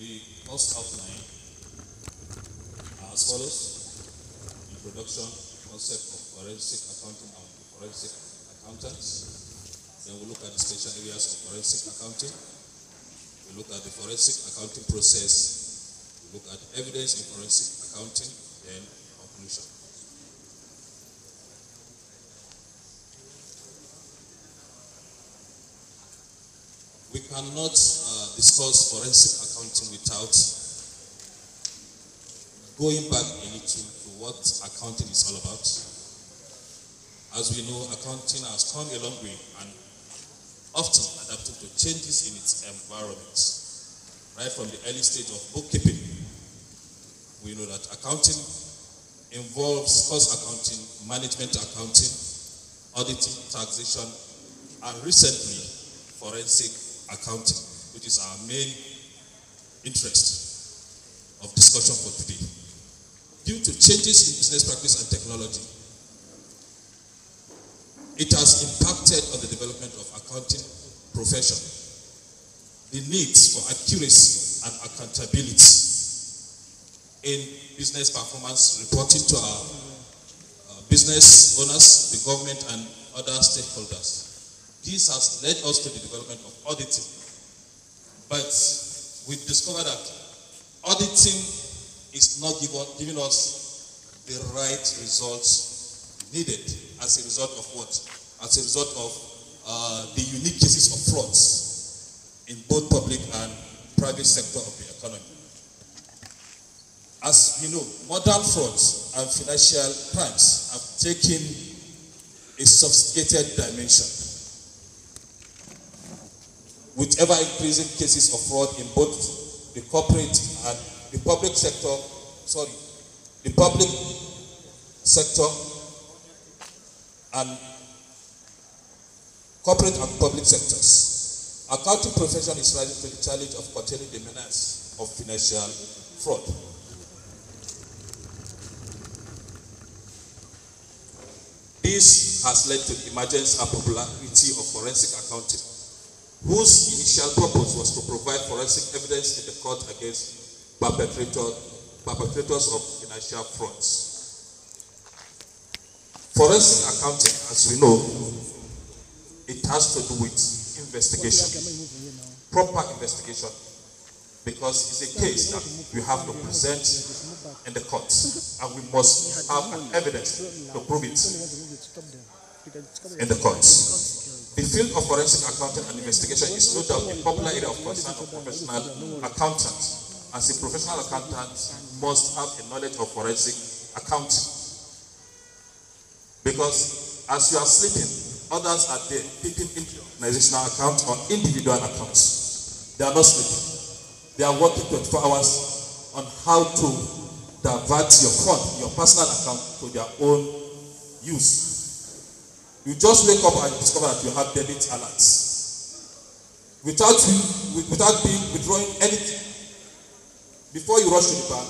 The course outline are as follows. Introduction, concept of forensic accounting and forensic accountants. Then we look at the special areas of forensic accounting. We look at the forensic accounting process. We look at evidence in forensic accounting, then conclusion. We cannot uh, discuss forensic without going back a little to what accounting is all about. As we know, accounting has come a long way and often adapted to changes in its environment. Right from the early stage of bookkeeping, we know that accounting involves cost accounting, management accounting, auditing, taxation, and recently forensic accounting, which is our main interest of discussion for today. Due to changes in business practice and technology, it has impacted on the development of accounting profession. The needs for accuracy and accountability in business performance reporting to our uh, business owners, the government, and other stakeholders. This has led us to the development of auditing. But we discovered that auditing is not giving us the right results needed as a result of what? As a result of uh, the unique cases of frauds in both public and private sector of the economy. As you know, modern frauds and financial crimes have taken a sophisticated dimension with ever increasing cases of fraud in both the corporate and the public sector, sorry, the public sector and corporate and public sectors. Accounting profession is rising to the challenge of containing the menace of financial fraud. This has led to the emergence and popularity of forensic accounting whose initial purpose was to provide forensic evidence in the court against perpetrator, perpetrators of financial frauds. Forensic accounting, as we know, it has to do with investigation, proper investigation, because it's a case that we have to present in the court, and we must have evidence to prove it in the courts. Field of forensic accounting and investigation is no doubt a popular area of concern of professional accountants, as a professional accountant must have a knowledge of forensic accounting. Because as you are sleeping, others are there peeping into organizational account or individual accounts. They are not sleeping. They are working 24 hours on how to divert your fund, your personal account, to their own use. You just wake up and discover that you have debit alerts. Without you, without being withdrawing anything, before you rush to the bank,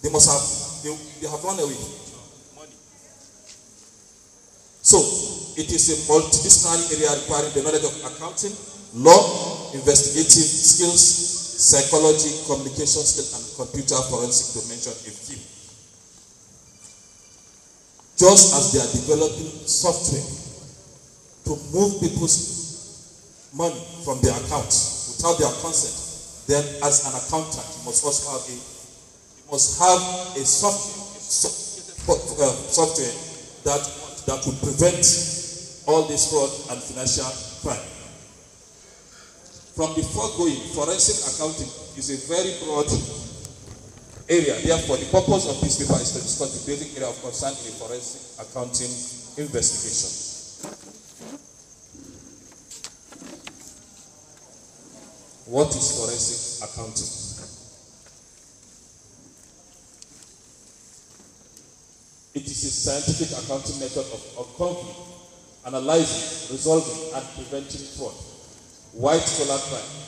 they must have they, they have run away. So it is a multidisciplinary area requiring the knowledge of accounting, law, investigative skills, psychology, communication skills, and computer forensic to mention a just as they are developing software to move people's money from their accounts without their consent, then as an accountant, you must also have a you must have a software, uh, software that that will prevent all this fraud and financial crime. From the foregoing, forensic accounting is a very broad area. Therefore, the purpose of this paper is to discuss the basic area of concern in forensic accounting investigation. What is forensic accounting? It is a scientific accounting method of uncovering, analyzing, resolving, and preventing fraud, white collar crime,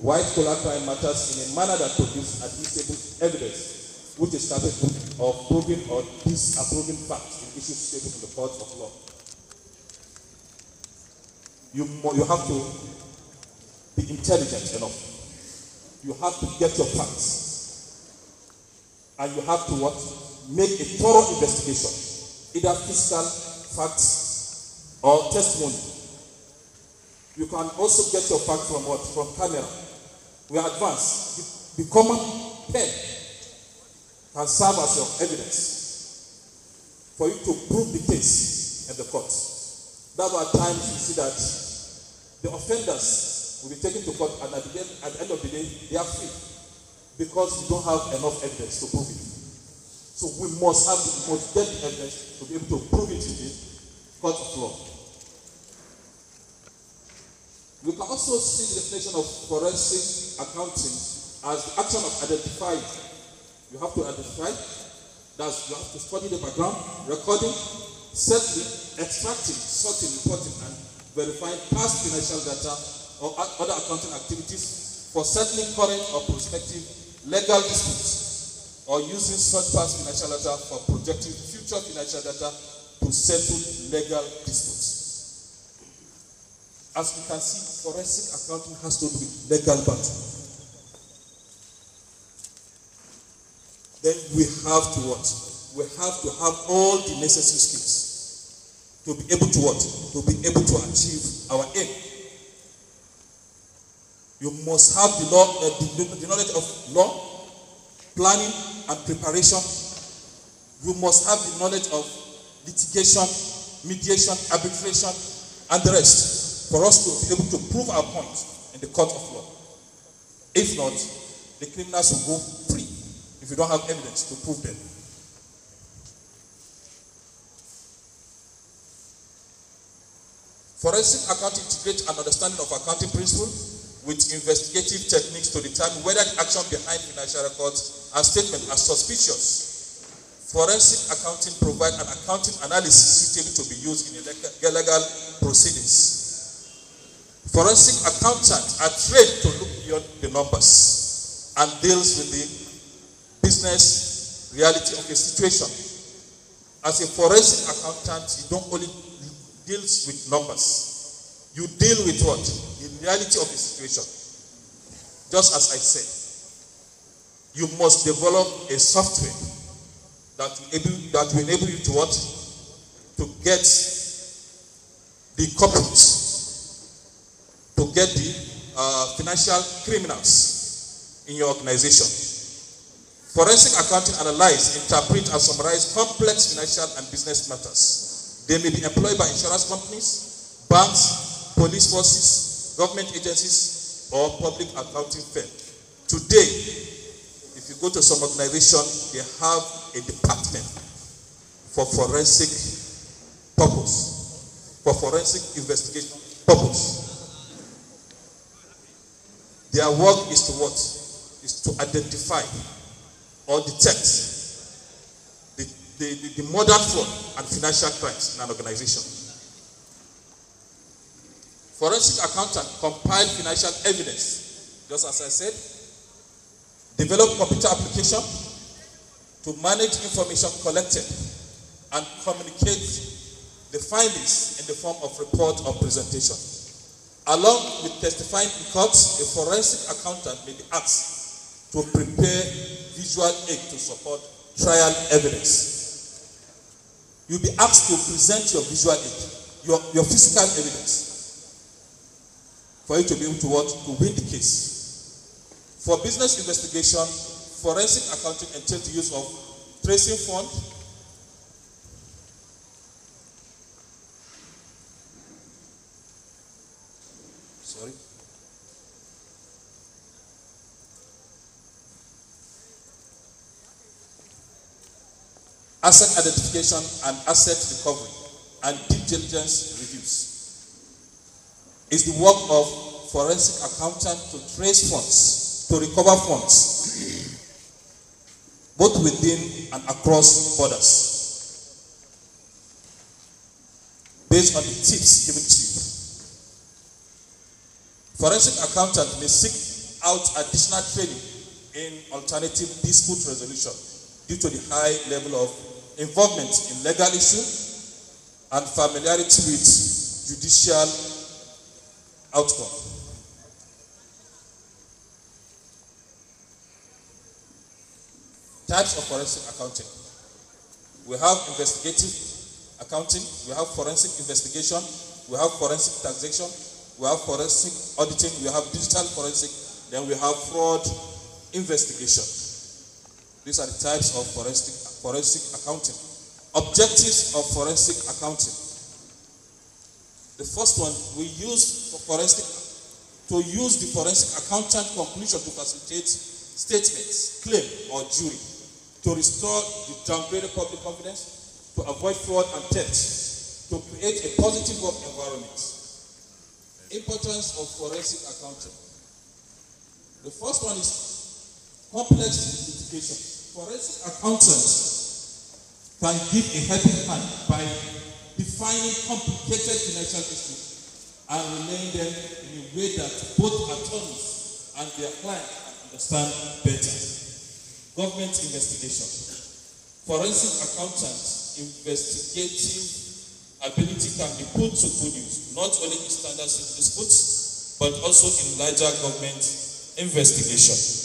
white collar crime matters in a manner that produces admissible evidence which is capable of proving or disapproving facts in issues stated in the court of law. You, you have to be intelligent enough. You have to get your facts. And you have to what? Make a thorough investigation. Either physical facts or testimony. You can also get your facts from what? From camera. We are advanced. The, the common pen can serve as your evidence for you to prove the case in the court. That's why at times you see that the offenders will be taken to court and at the, end, at the end of the day they are free because you don't have enough evidence to prove it. So we must have we must get the evidence to be able to prove it in the court of law. We can also see the definition of forensic accounting as the action of identifying you have to identify. That's you have to study the background, recording, settling, extracting, sorting, reporting, and verifying past financial data or other accounting activities for settling current or prospective legal disputes or using such past financial data for projecting future financial data to settle legal disputes. As we can see, forensic accounting has to do with legal battle. then we have to what? We have to have all the necessary skills to be able to what? To be able to achieve our aim. You must have the law, uh, the, the knowledge of law, planning and preparation. You must have the knowledge of litigation, mediation, arbitration, and the rest for us to be able to prove our point in the court of law. If not, the criminals will go free if you don't have evidence to prove them. Forensic accounting integrates an understanding of accounting principles with investigative techniques to determine whether the action behind financial records and statements are suspicious. Forensic accounting provides an accounting analysis suitable to be used in legal proceedings. Forensic accountants are trained to look beyond the numbers and deals with the business reality of a situation. As a forensic accountant, you don't only deal with numbers. You deal with what? The reality of the situation. Just as I said, you must develop a software that will enable, that will enable you to what? To get the culprits, get the uh, financial criminals in your organization. Forensic accounting analyze, interpret, and summarize complex financial and business matters. They may be employed by insurance companies, banks, police forces, government agencies, or public accounting firms. Today, if you go to some organization, they have a department for forensic purpose, for forensic investigation purpose. Their work is to what? Is to identify or detect the, the, the, the modern fraud and financial crimes in an organization. Forensic accountant compile financial evidence, just as I said, develop computer application to manage information collected and communicate the findings in the form of report or presentation. Along with testifying in court, a forensic accountant may be asked to prepare visual aid to support trial evidence. You'll be asked to present your visual aid, your, your physical evidence, for you to be able to what? To win the case. For business investigation, forensic accounting entails the use of tracing fund, asset identification and asset recovery, and due diligence reviews. It's the work of forensic accountant to trace funds, to recover funds, both within and across borders, based on the tips given to you. Forensic accountant may seek out additional training in alternative dispute resolution due to the high level of involvement in legal issues, and familiarity with judicial outcome. Types of forensic accounting. We have investigative accounting, we have forensic investigation, we have forensic taxation, we have forensic auditing, we have digital forensic, then we have fraud investigation. These are the types of forensic forensic accounting. Objectives of forensic accounting. The first one we use for forensic to use the forensic accountant conclusion to facilitate statements, claim, or jury to restore the downgraded public confidence, to avoid fraud and theft, to create a positive work environment. Importance of forensic accounting. The first one is complex litigation. Forensic accountants can give a helping hand by defining complicated financial issues and relaying them in a way that both attorneys and their clients understand better. Government investigation. Forensic accountants investigative ability can be put to good use, not only in standard civil disputes, but also in larger government investigation.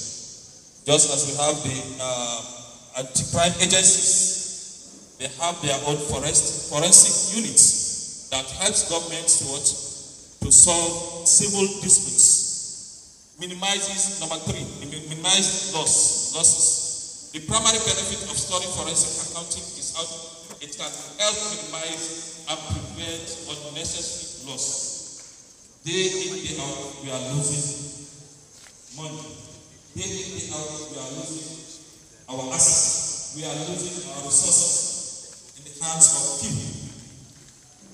Just as we have the uh, anti-crime agencies, they have their own forest, forensic units that helps governments to, to solve civil disputes, minimizes number three, minimize loss, losses the primary benefit of studying forensic accounting is how it can help minimize and prevent unnecessary loss. Day in, day out, we are losing money. Day in, day out, we are losing our assets. We are losing our resources in the hands of people,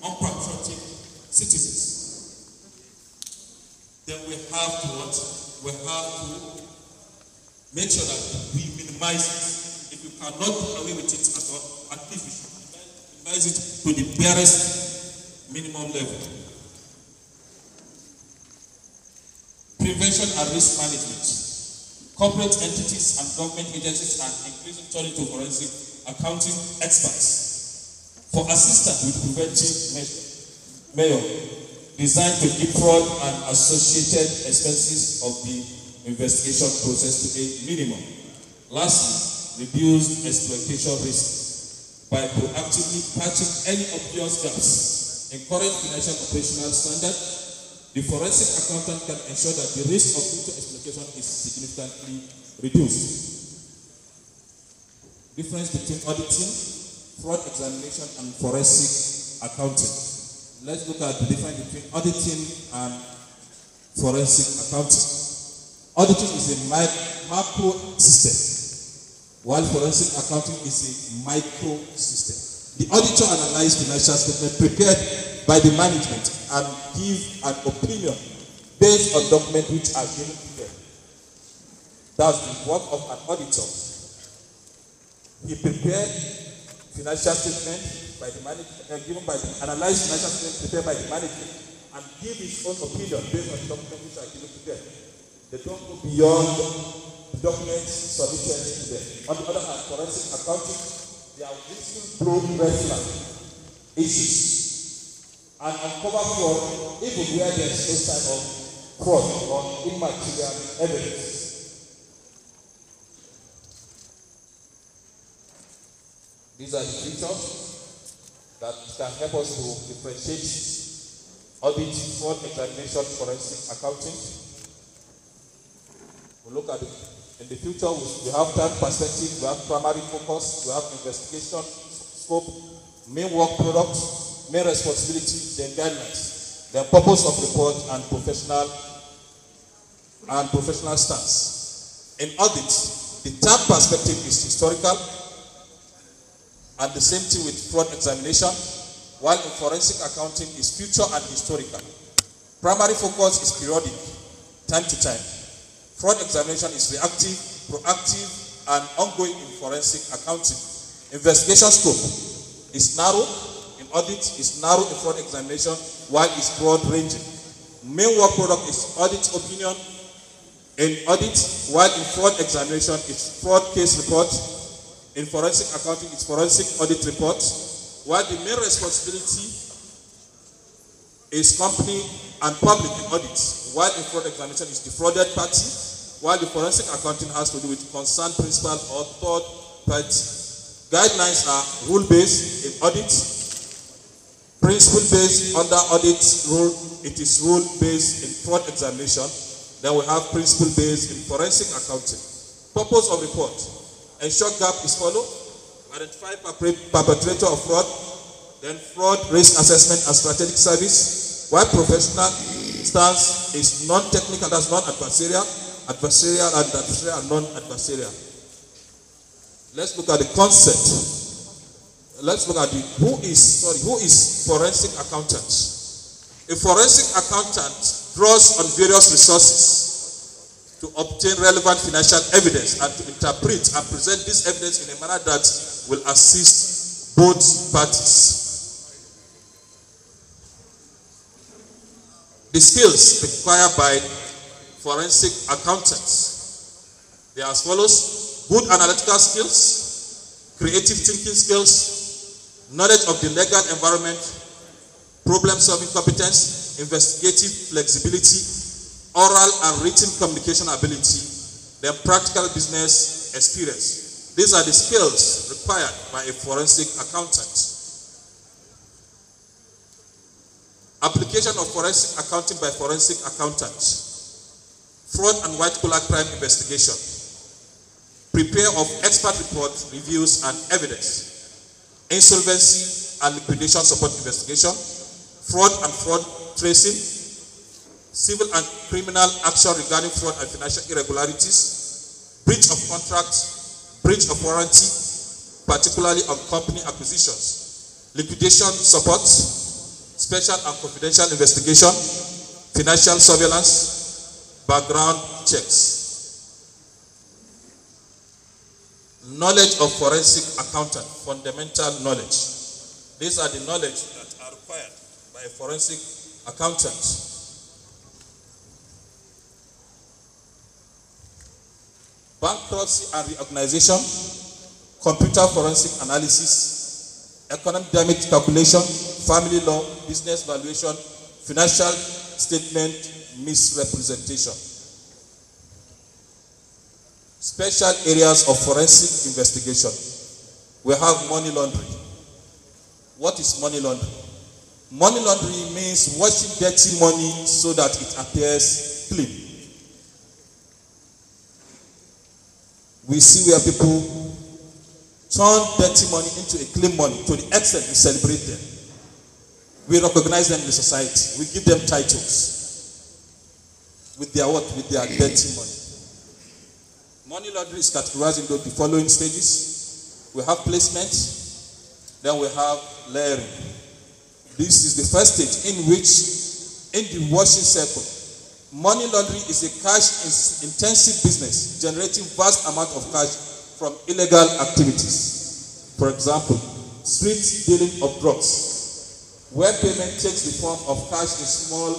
unpatriotic citizens. Then we have to what? We have to make sure that we minimize it. If you cannot do away with it at all, at least we should minimize it to the barest minimum level. Prevention and risk management. Corporate entities and government agencies are increasingly turning to forensic accounting experts for assistance with preventive measure designed to defraud and associated expenses of the investigation process to a minimum. Lastly, reduce exploitation risk by proactively patching any obvious gaps in current financial operational standard. The forensic accountant can ensure that the risk of future exploitation is significantly reduced. Difference between auditing, fraud examination, and forensic accounting. Let's look at the difference between auditing and forensic accounting. Auditing is a macro system, while forensic accounting is a micro system. The auditor analyzes financial statements prepared by the management and give an opinion based on documents which are given to them. That's the work of an auditor. He prepared financial statements by the management, uh, given by the analyzed financial statements prepared by the management and give his own opinion based on documents which are given to them. They don't go beyond the documents submitted to them. On the other hand, forensic accounting, they are whistle-blown red issues and uncover fraud even where there is no sign of fraud or immaterial evidence. These are the features that can help us to differentiate audit, fraud examination, forensic accounting, we look at it. In the future, we have time perspective, we have primary focus, we have investigation scope, main work product, main responsibility, then guidelines, the purpose of report and professional and professional stance. In audit, the third perspective is historical, and the same thing with fraud examination, while in forensic accounting is future and historical. Primary focus is periodic, time to time. Fraud examination is reactive, proactive, and ongoing in forensic accounting. Investigation scope is narrow audit, is narrow in fraud examination, while it's broad ranging. Main work product is audit opinion in audit, while in fraud examination it's fraud case report. In forensic accounting it's forensic audit report, while the main responsibility is company and public in audit, while in fraud examination is defrauded party, while the forensic accounting has to do with concerned principal or third but guidelines are rule-based in audit, principle-based under audit rule, it is rule-based in fraud examination, then we have principle-based in forensic accounting. Purpose of report, ensure GAAP is followed, identify perpetrator of fraud, then fraud risk assessment and strategic service, while professional stance is non-technical, that's non-adversarial, adversarial and adversarial and non-adversarial. Let's look at the concept. Let's look at the who is sorry who is forensic accountant. A forensic accountant draws on various resources to obtain relevant financial evidence and to interpret and present this evidence in a manner that will assist both parties. The skills required by forensic accountants. They are as follows. Good analytical skills, creative thinking skills, knowledge of the legal environment, problem-solving competence, investigative flexibility, oral and written communication ability, then practical business experience. These are the skills required by a forensic accountant. Application of forensic accounting by forensic accountants. Fraud and white collar crime investigation. Prepare of expert reports, reviews, and evidence. Insolvency and liquidation support investigation. Fraud and fraud tracing. Civil and criminal action regarding fraud and financial irregularities. Breach of contract. Breach of warranty, particularly on company acquisitions. Liquidation support special and confidential investigation, financial surveillance, background checks. Knowledge of forensic accountant, fundamental knowledge. These are the knowledge that are required by a forensic accountant. Bankruptcy and reorganization, computer forensic analysis, economic damage calculation, family law, business valuation, financial statement misrepresentation. Special areas of forensic investigation. We have money laundering. What is money laundering? Money laundering means washing dirty money so that it appears clean. We see where people turn dirty money into a clean money to the extent we celebrate them. We recognize them in the society. We give them titles with their what? With their dirty money. Money laundering is categorized into the following stages. We have placement, then we have layering. This is the first stage in which, in the washing circle, money laundering is a cash intensive business generating vast amount of cash from illegal activities. For example, street dealing of drugs, where payment takes the form of cash in small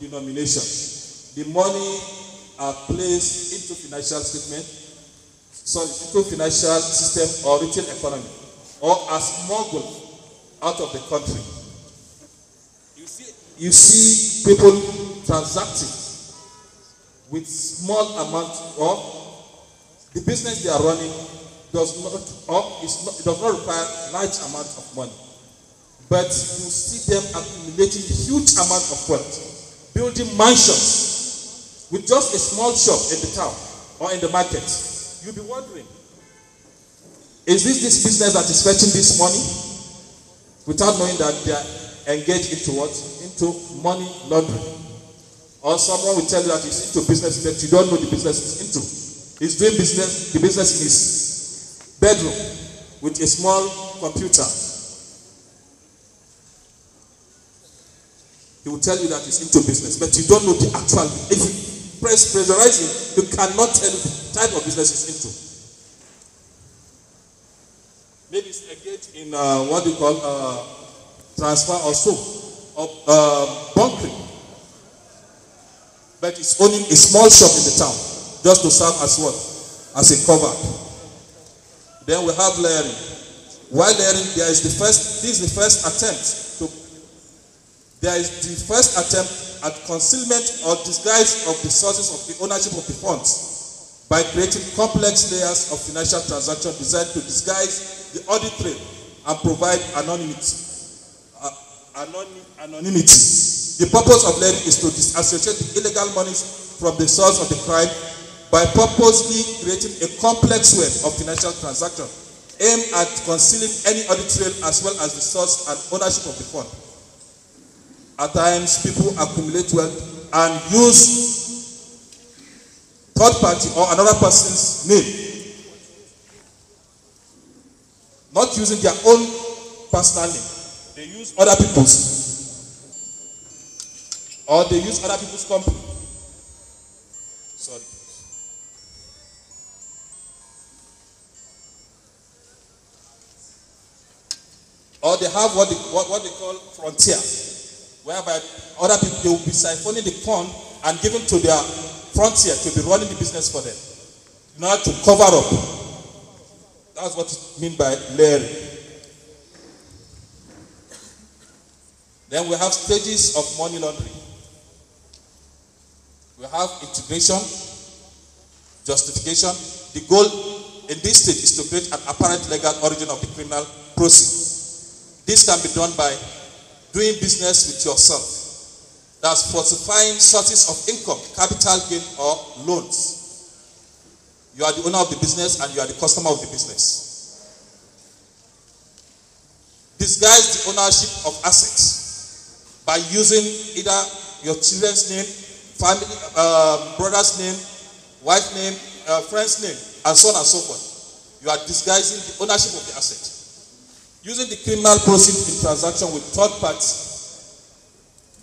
denominations. The money are placed into financial statement, sorry, into financial system or retail economy, or are smuggled out of the country. You see, you see people transacting with small amount of the business they are running does not, or is not, does not require large amount of money. But you see them accumulating huge amount of wealth, building mansions with just a small shop in the town or in the market. You'll be wondering, is this this business that is fetching this money? Without knowing that they are engaged into what? Into money laundering. Or someone will tell you that he's into business, but you don't know the business is into. He's doing business, the business in his bedroom with a small computer. He will tell you that he's into business, but you don't know the actual. Press pressurize him, you cannot tell the type of business he's into. Maybe it's engaged in uh, what you call uh, transfer or so, or uh, bunkering. But it's owning a small shop in the town just to serve as what? As a cover. Then we have layering. While layering, there is the first, this is the first attempt to, there is the first attempt at concealment or disguise of the sources of the ownership of the funds by creating complex layers of financial transactions designed to disguise the audit trail and provide anonymity. Uh, anonymity. The purpose of layering is to disassociate the illegal monies from the source of the crime by purposely creating a complex web of financial transactions aimed at concealing any audit trail as well as the source and ownership of the fund. At times, people accumulate wealth and use third party or another person's name, not using their own personal name. They use other people's, or they use other people's company. Sorry. Or they have what they, what, what they call frontier, whereby other people they will be siphoning the fund and giving to their frontier to be running the business for them in order to cover up. That's what it means by layering. Then we have stages of money laundering. We have integration, justification. The goal in this stage is to create an apparent legal origin of the criminal proceed. This can be done by doing business with yourself that's fortifying sources of income, capital gain, or loans. You are the owner of the business and you are the customer of the business. Disguise the ownership of assets by using either your children's name, family, uh, brother's name, wife name, uh, friend's name, and so on and so forth. You are disguising the ownership of the asset. Using the criminal proceeds in transaction with third parties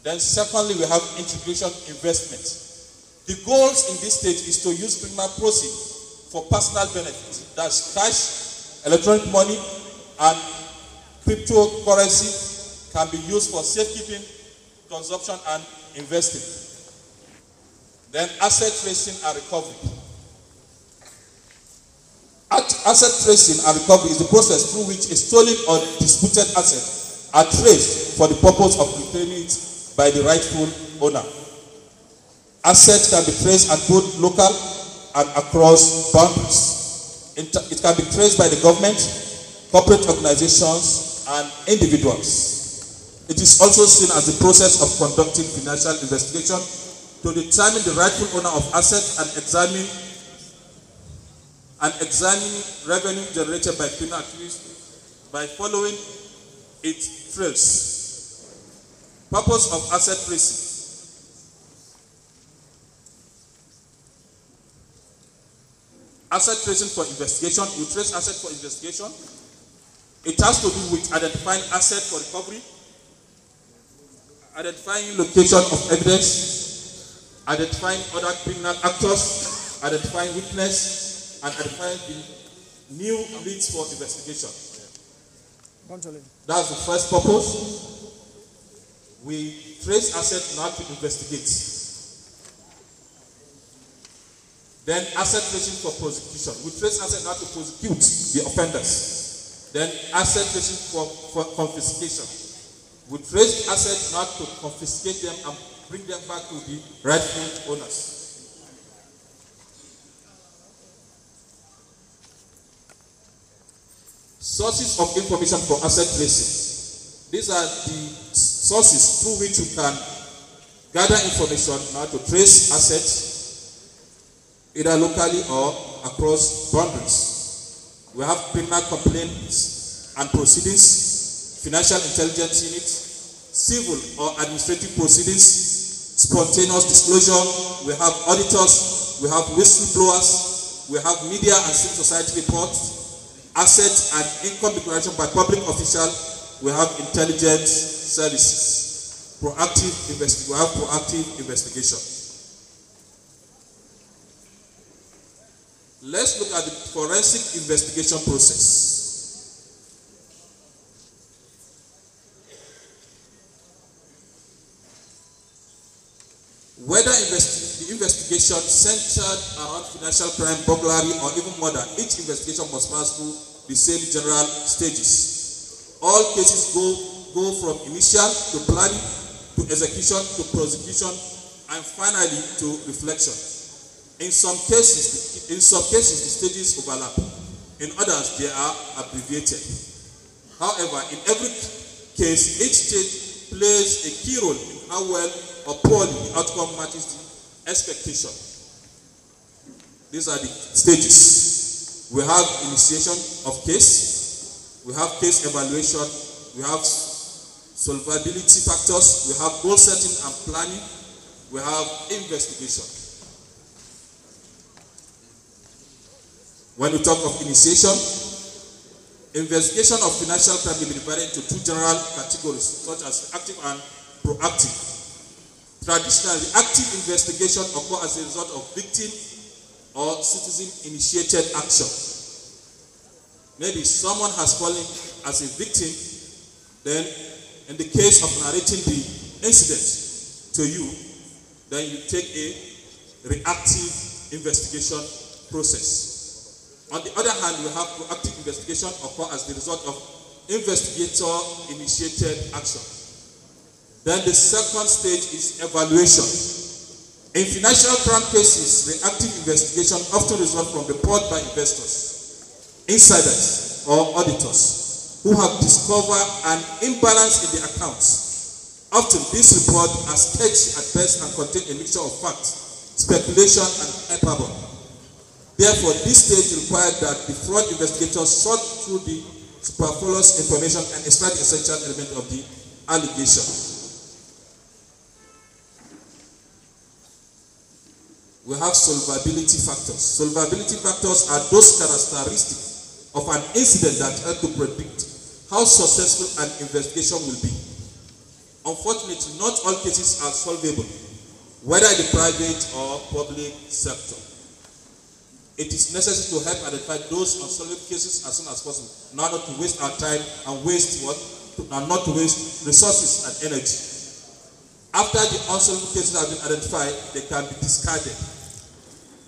then secondly, we have integration investment. The goals in this stage is to use criminal proceeds for personal benefit. That's cash, electronic money, and cryptocurrency can be used for safekeeping, consumption, and investing. Then asset tracing and recovery. Asset tracing and recovery is the process through which a stolen or disputed asset are traced for the purpose of reclaiming it by the rightful owner. Assets can be traced at both local and across boundaries. It can be traced by the government, corporate organizations, and individuals. It is also seen as the process of conducting financial investigation to determine the rightful owner of assets and examine and examining revenue generated by criminal activities by following its trails. Purpose of asset tracing. Asset tracing for investigation. We trace asset for investigation. It has to do with identifying asset for recovery, identifying location of evidence, identifying other criminal actors, identifying witness, and identifying the new leads for investigation. That's the first purpose we trace assets now to investigate. Then asset tracing for prosecution. We trace assets now to prosecute the offenders. Then asset tracing for, for confiscation. We trace assets now to confiscate them and bring them back to the rightful owners. Sources of information for asset tracing. These are the sources through which you can gather information now to trace assets either locally or across boundaries. We have criminal complaints and proceedings, financial intelligence unit, civil or administrative proceedings, spontaneous disclosure, we have auditors, we have whistleblowers, we have media and civil society reports, assets and income declaration by public officials, we have intelligence services, proactive we have proactive investigation. Let's look at the forensic investigation process. Whether investi- the investigation centered around financial crime, burglary, or even murder, each investigation must pass through the same general stages. All cases go, go from initial to planning to execution to prosecution and finally to reflection. In some cases, in some cases, the stages overlap. In others, they are abbreviated. However, in every case, each stage plays a key role in how well or poorly the outcome matches the expectation. These are the stages. We have initiation of case, we have case evaluation, we have solvability factors, we have goal setting and planning, we have investigation. When we talk of initiation, investigation of financial crime may be divided into two general categories, such as active and proactive. Traditionally, active investigation occurs as a result of victim or citizen-initiated action. Maybe someone has fallen as a victim, then in the case of narrating the incident to you, then you take a reactive investigation process. On the other hand, we have proactive investigation occur as the result of investigator-initiated action. Then the second stage is evaluation. In financial crime cases, reactive investigation often results from report by investors, insiders, or auditors who have discovered an imbalance in the accounts. Often, this report are sketchy at best and contain a mixture of facts, speculation, and hyperbole. Therefore, this stage required that the fraud investigators sort through the superfluous information and extract the essential element of the allegation. We have solvability factors. Solvability factors are those characteristics of an incident that help to predict how successful an investigation will be. Unfortunately, not all cases are solvable, whether in the private or public sector. It is necessary to help identify those unsolvable cases as soon as possible, not to waste our time and waste what, and not to waste resources and energy. After the unsolved cases have been identified, they can be discarded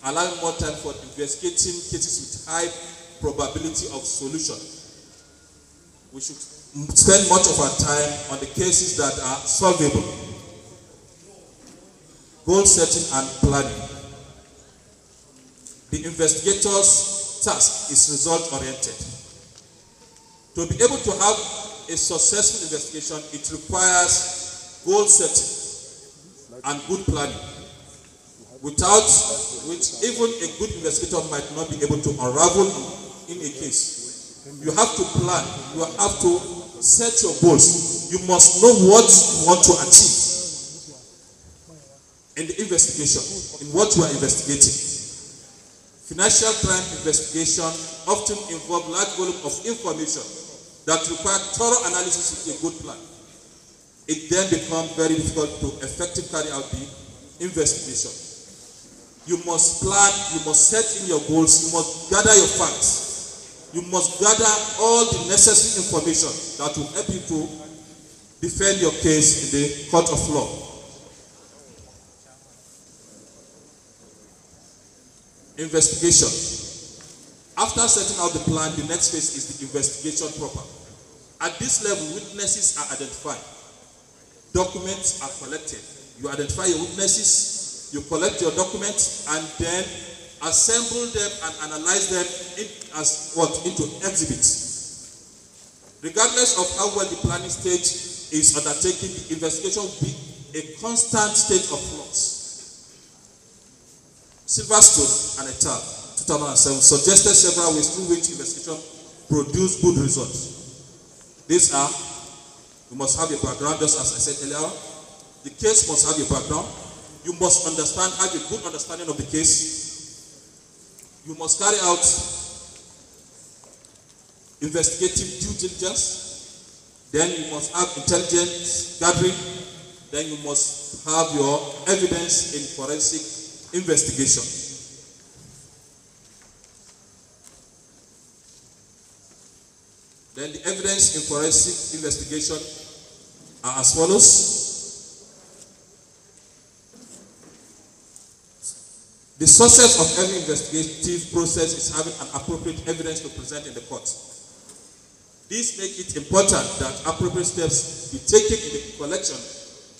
allowing more time for investigating cases with high probability of solution. We should spend much of our time on the cases that are solvable. Goal setting and planning. The investigator's task is result oriented. To be able to have a successful investigation, it requires goal setting and good planning without which even a good investigator might not be able to unravel in a case. You have to plan, you have to set your goals. You must know what you want to achieve in the investigation, in what you are investigating. Financial crime investigation often involve large volume of information that require thorough analysis with a good plan. It then becomes very difficult to effectively carry out the investigation. You must plan, you must set in your goals, you must gather your facts. You must gather all the necessary information that will help you to defend your case in the court of law. Investigation. After setting out the plan, the next phase is the investigation proper. At this level, witnesses are identified. Documents are collected. You identify your witnesses, you collect your documents and then assemble them and analyze them in, as what into exhibits. Regardless of how well the planning stage is undertaken, the investigation will be a constant state of flux. Silverstone and Etal, 2007, suggested several ways through which investigation produce good results. These are, you must have a background, just as I said earlier. The case must have a background. You must understand, have a good understanding of the case. You must carry out investigative due diligence. Then you must have intelligence gathering. Then you must have your evidence in forensic investigation. Then the evidence in forensic investigation are as follows. The success of every investigative process is having an appropriate evidence to present in the court. This makes it important that appropriate steps be taken in the collection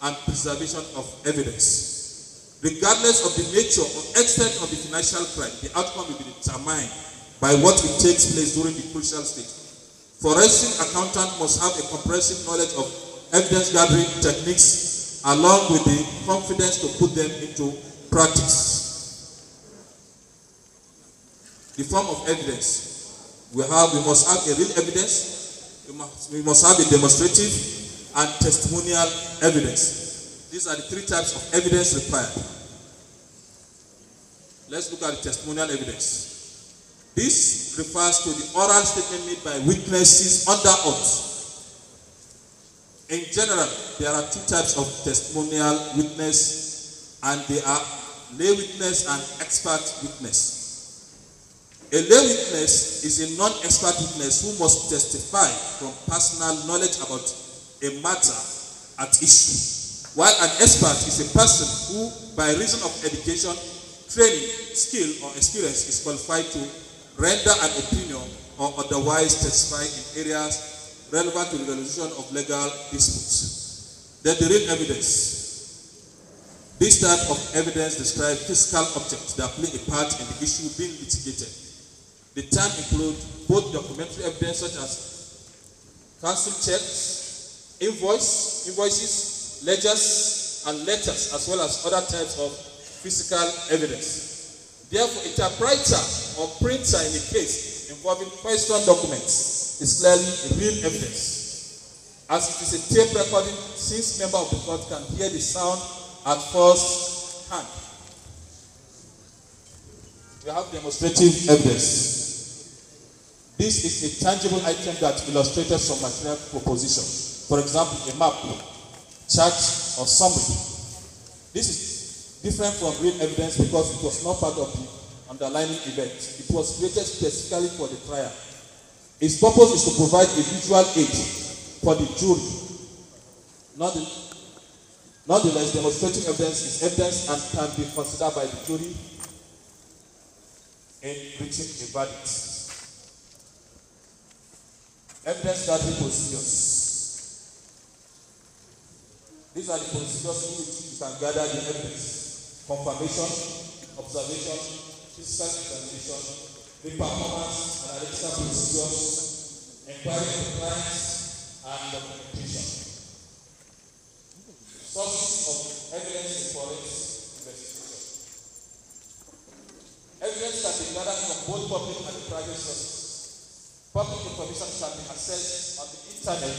and preservation of evidence. Regardless of the nature or extent of the financial crime, the outcome will be determined by what takes place during the crucial stage. Forensic accountant must have a comprehensive knowledge of evidence gathering techniques along with the confidence to put them into practice. The form of evidence. We have, we must have a real evidence, we must, we must have a demonstrative and testimonial evidence. These are the three types of evidence required. Let's look at the testimonial evidence. This refers to the oral statement made by witnesses under oath. In general, there are two types of testimonial witness, and they are lay witness and expert witness. A lay witness is a non-expert witness who must testify from personal knowledge about a matter at issue, while an expert is a person who, by reason of education, training, skill, or experience, is qualified to render an opinion or otherwise testify in areas relevant to the resolution of legal disputes. Then the real evidence. This type of evidence describes physical objects that play a part in the issue being litigated. The term includes both documentary evidence such as cancelled checks, invoice, invoices, ledgers, and letters, as well as other types of physical evidence. Therefore, a typewriter or printer in a case involving question documents is clearly real evidence. As it is a tape recording, since member of the court can hear the sound at first hand. We have demonstrative evidence. This is a tangible item that illustrates some material proposition. For example, a map, chart, or summary. This is different from real evidence because it was not part of the underlying event. It was created specifically for the trial. Its purpose is to provide a visual aid for the jury. Not the, nonetheless, demonstrating evidence is evidence and can be considered by the jury in reaching a verdict. Evidence gathering procedures. These are the procedures through which you can gather the evidence confirmation, observation, physical examination, the performance analytical procedures, inquiry compliance, and documentation. Sources of evidence in forensic investigation. Evidence can be gathered from both public and private sources. Public information can be accessed on the internet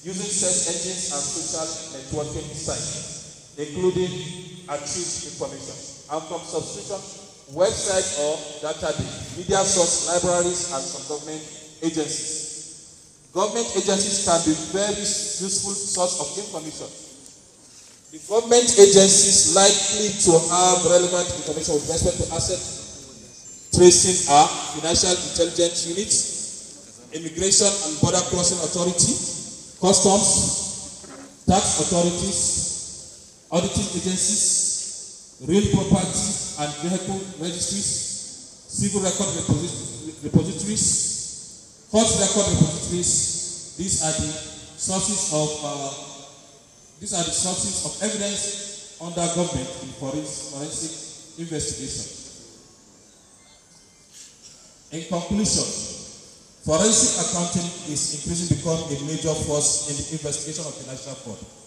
using search engines and social networking sites, including archived information and from subscription website or database, media source libraries and some government agencies. Government agencies can be very useful source of information. The government agencies likely to have relevant information with respect to asset tracing are financial intelligence units, immigration and border crossing authority, customs, tax authorities, auditing agencies, real property and vehicle registries, civil record repositories, court record repositories. These are the sources of uh, these are the sources of evidence under government in forensic investigation. In conclusion, forensic accounting is increasingly become a major force in the investigation of financial fraud.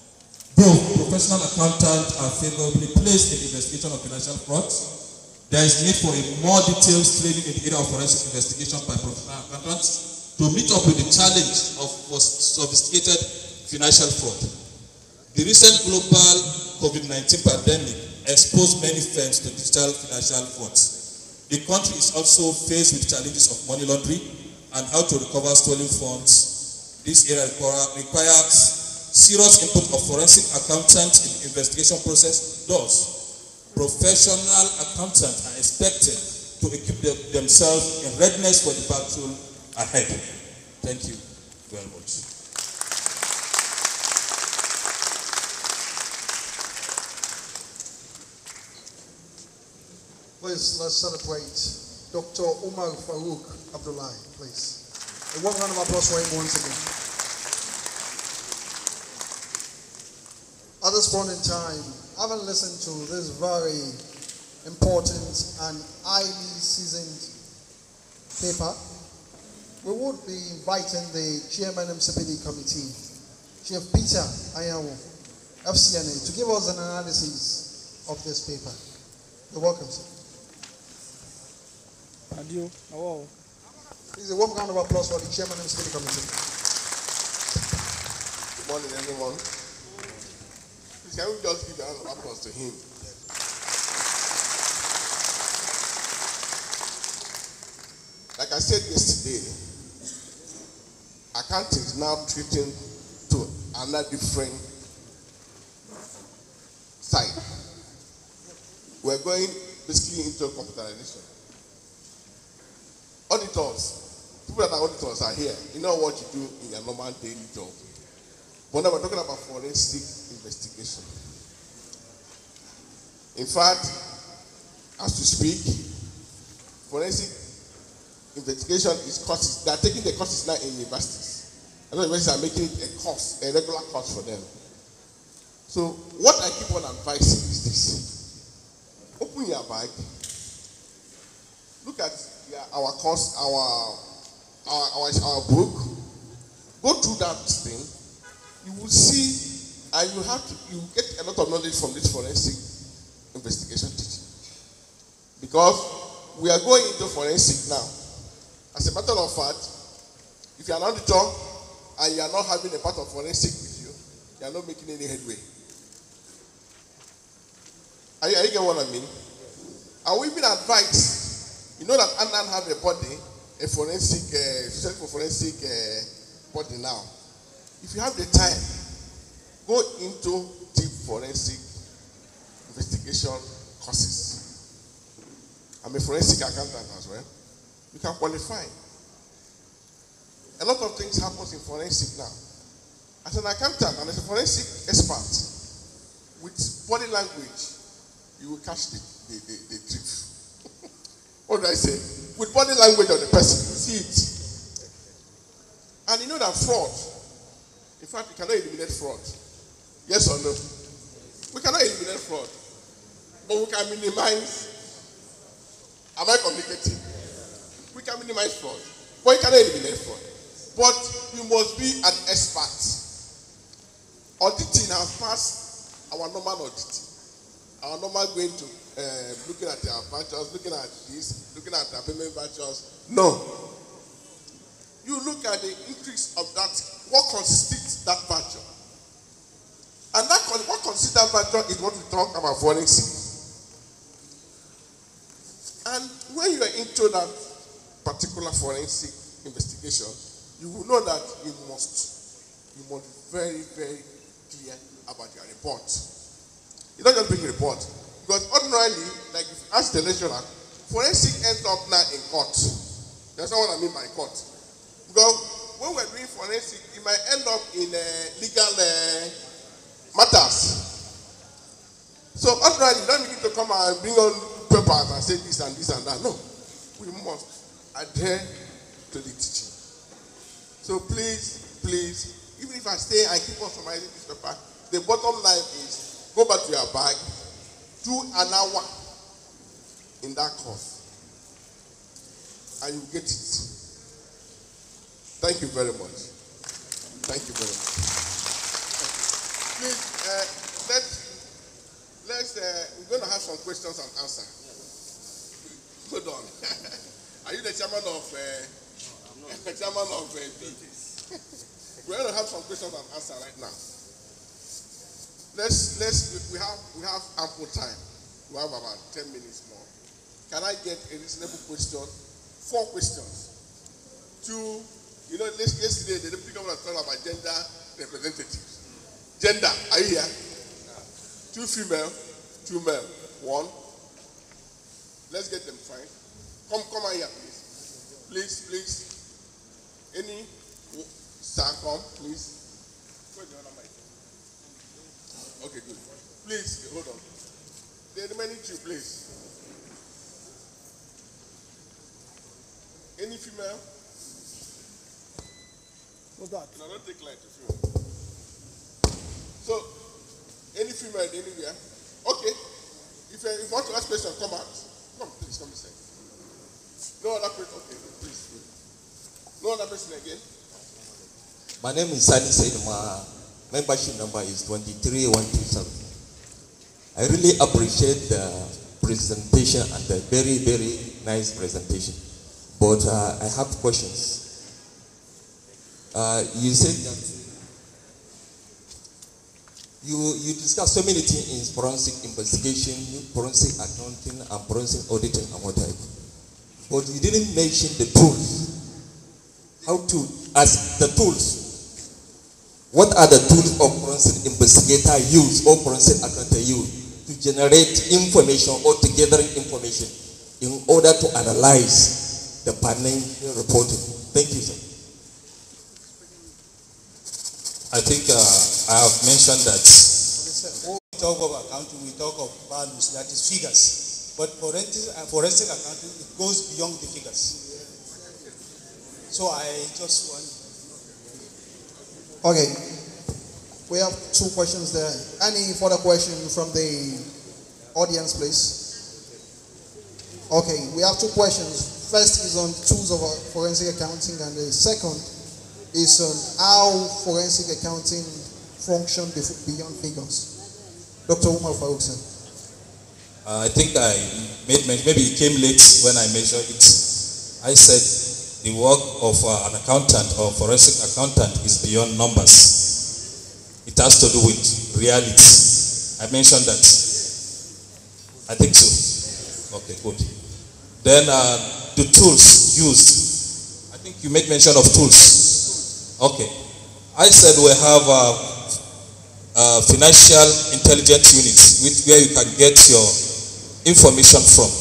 Though professional accountants are favorably placed in the investigation of financial fraud, there is need for a more detailed training in the area of forensic investigation by professional accountants to meet up with the challenge of sophisticated financial fraud. The recent global COVID-19 pandemic exposed many firms to digital financial fraud. The country is also faced with challenges of money laundering and how to recover stolen funds. This area requires serious input of forensic accountant in investigation process Thus, professional accountants are expected to equip them, themselves in readiness for the battle ahead. Thank you very much. Please, let's celebrate Dr. Umar Farouk Abdullahi, please. A one round of applause for him once again. At this point in time, having listened to this very important and highly seasoned paper, we would be inviting the chairman of the MCPD committee, Chief Peter Ayawo, FCNA, to give us an analysis of this paper. You're welcome, sir. Adio, awo. Please, a warm round of applause for the chairman of the MCPD committee. Good morning, everyone. Can we just give a round of applause to him? Like I said yesterday, accounting is now treating to another different side. We're going basically into computerization. Auditors, people that are auditors are here. You know what you do in your normal daily job. Now we're talking about forensic investigation. In fact, as we speak, forensic investigation is courses. They are taking the courses now in universities. A lot universities are making it a course, a regular course for them. So what I keep on advising is this. Open your bag. Look at your, our course, our, our, our, our book. Go through that thing you will see and you have to you get a lot of knowledge from this forensic investigation teaching. Because we are going into forensic now. As a matter of fact if you are an auditor and you are not having a part of forensic with you you are not making any headway. Are you, are you get what i mean? And we been advised you know that annan have a body a forensic uh, especially for forensic uh, body now if you have the time, go into deep forensic investigation courses. I'm a forensic accountant as well. You can qualify. A lot of things happens in forensic now. As an accountant and as a forensic expert, with body language, you will catch the, the, the, the thief. what I say? With body language of the person, you see it. And you know that fraud in fact, we cannot eliminate fraud. Yes or no? We cannot eliminate fraud. But we can minimize. Am I communicating? We can minimize fraud. But you cannot eliminate fraud. But you must be an expert. Auditing has passed our normal auditing. Our normal going to uh, looking at their vouchers, looking at this, looking at their payment vouchers. No. You look at the increase of that what constitutes that virtue. And that what constitutes that virtue is what we talk about forensic. And when you are into that particular forensic investigation, you will know that you must you must be very, very clear about your report. You don't just bring a report. Because ordinarily, like if you ask the lecturer, forensic ends up now in court. That's not what I mean by court. Because when we're doing forensic, it might end up in uh, legal uh, matters. So ordinarily, you don't need to come and bring on papers and say this and this and that. No, we must adhere to the teaching. So please, please, even if I stay and keep on summarizing this paper, the bottom line is go back to your bag, do an hour in that course, and you get it. Thank you very much. Thank you very much. Please, uh, let's, let's, uh, we're going to have some questions and answers. Hold on. Are you the chairman of, uh, the chairman of uh, We're going to have some questions and answers right now. Let's, let's, we have, we have ample time. We have about 10 minutes more. Can I get a reasonable question? Four questions. Two you know, yesterday the deputy governor talked about gender representatives. Gender, are you here? Two female, two male. One. Let's get them fine. Come, come on here, please. Please, please. Any? Sir, come, please. Okay, good. Please, hold on. The remaining two, please. Any female? What's that? No, don't take light to film. So, any female anywhere? Okay. If you, if you want to ask questions, come out. Come, please, come inside. No other person. Okay, please. No other person again. My name is Sani Sainuma. Membership number is 23127. I really appreciate the presentation and the very, very nice presentation. But uh, I have questions. Uh, you said that you, you discussed so many things in forensic investigation, forensic accounting, and forensic auditing and what have. But you didn't mention the tools. How to, as the tools, what are the tools of forensic investigator use or forensic accountant use to generate information or to gather information in order to analyze the financial reporting? Thank you, sir. I think uh, I have mentioned that When we talk of accounting, we talk of values, that is figures. But forensic, uh, forensic accounting, it goes beyond the figures. So I just want, Okay. We have two questions there. Any further question from the audience, please? Okay, we have two questions. First is on tools of forensic accounting, and the second is on how forensic accounting function beyond figures. Dr. Umar Farouk. Uh, I think I made maybe it came late when I measured it. I said the work of uh, an accountant or forensic accountant is beyond numbers. It has to do with reality. I mentioned that. I think so. Okay, good. Then uh, the tools used. I think you made mention of tools. Okay. I said we have uh, uh, financial intelligence units with, where you can get your information from.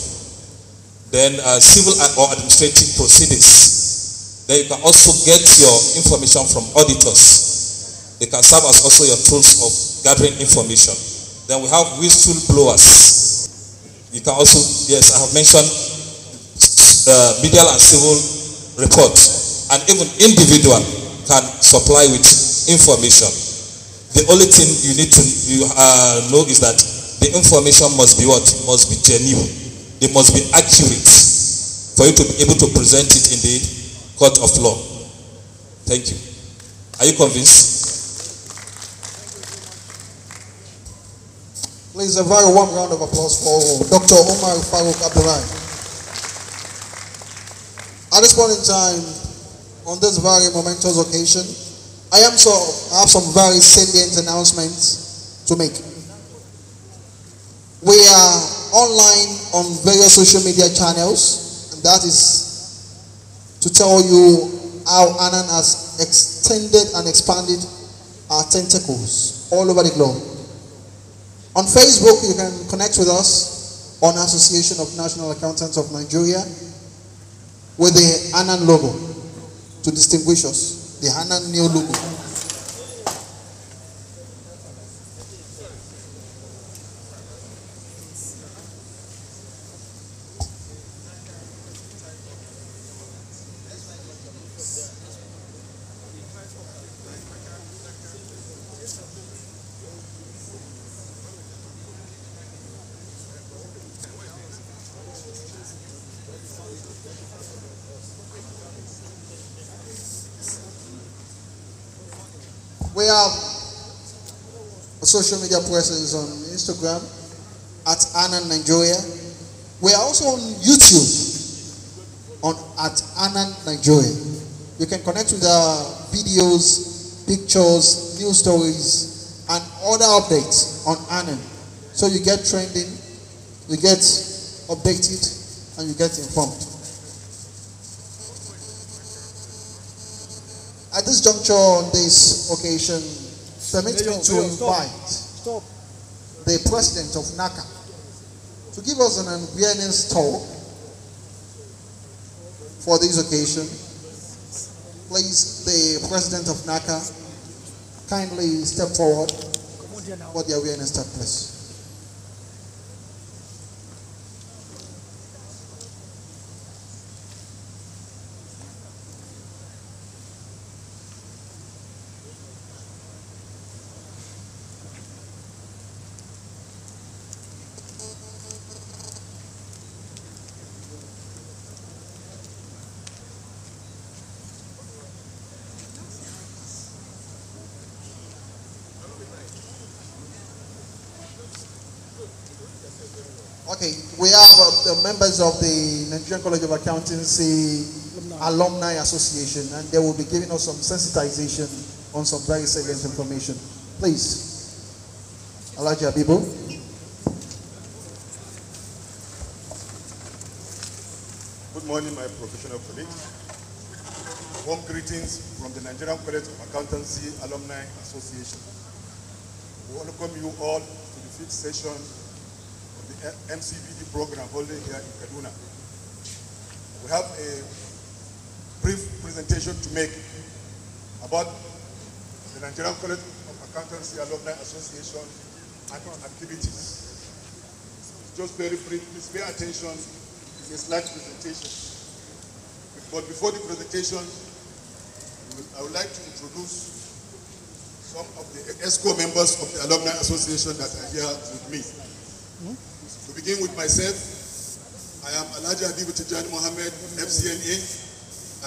Then uh, civil or administrative proceedings. Then you can also get your information from auditors. They can serve as also your tools of gathering information. Then we have whistle blowers. You can also, yes, I have mentioned uh, media and civil reports. And even individual can supply with information. The only thing you need to you, uh, know is that the information must be what? Must be genuine. It must be accurate for you to be able to present it in the court of law. Thank you. Are you convinced? Please, a very warm round of applause for Dr. Omar Farouk Abdullahi. At this point in time, on this very momentous occasion, I am so have some very salient announcements to make. We are online on various social media channels, and that is to tell you how ANAN has extended and expanded our tentacles all over the globe. On Facebook, you can connect with us on Association of National Accountants of Nigeria with the ANAN logo to distinguish us, the ANAN new logo. Social media presence on Instagram at Anan Nigeria. We are also on YouTube on at Anan Nigeria. You can connect with our videos, pictures, news stories, and other updates on ANAN. So you get trending, you get updated, and you get informed. At this juncture, on this occasion, permit me to invite the president of NACA to give us an awareness talk for this occasion. Please, the president of NACA, kindly step forward for the awareness talk, please. Okay, we have uh, the members of the Nigerian College of Accountancy Alumni Association, and they will be giving us some sensitization on some very salient information. Please, Alhaji Habibu. Good morning, my professional colleagues. Warm greetings from the Nigerian College of Accountancy Alumni Association. We welcome you all to the fifth session of MCPD program holding here in Kaduna. We have a brief presentation to make about the Nigerian College of Accountancy Alumni Association and its activities. Just very brief, please pay attention. It's a slide presentation. But before the presentation, I would like to introduce some of the EXCO members of the Alumni Association that are here with me. Hmm? To begin with myself, I am Alhaji Habibu Tijani Mohammed, FCNA.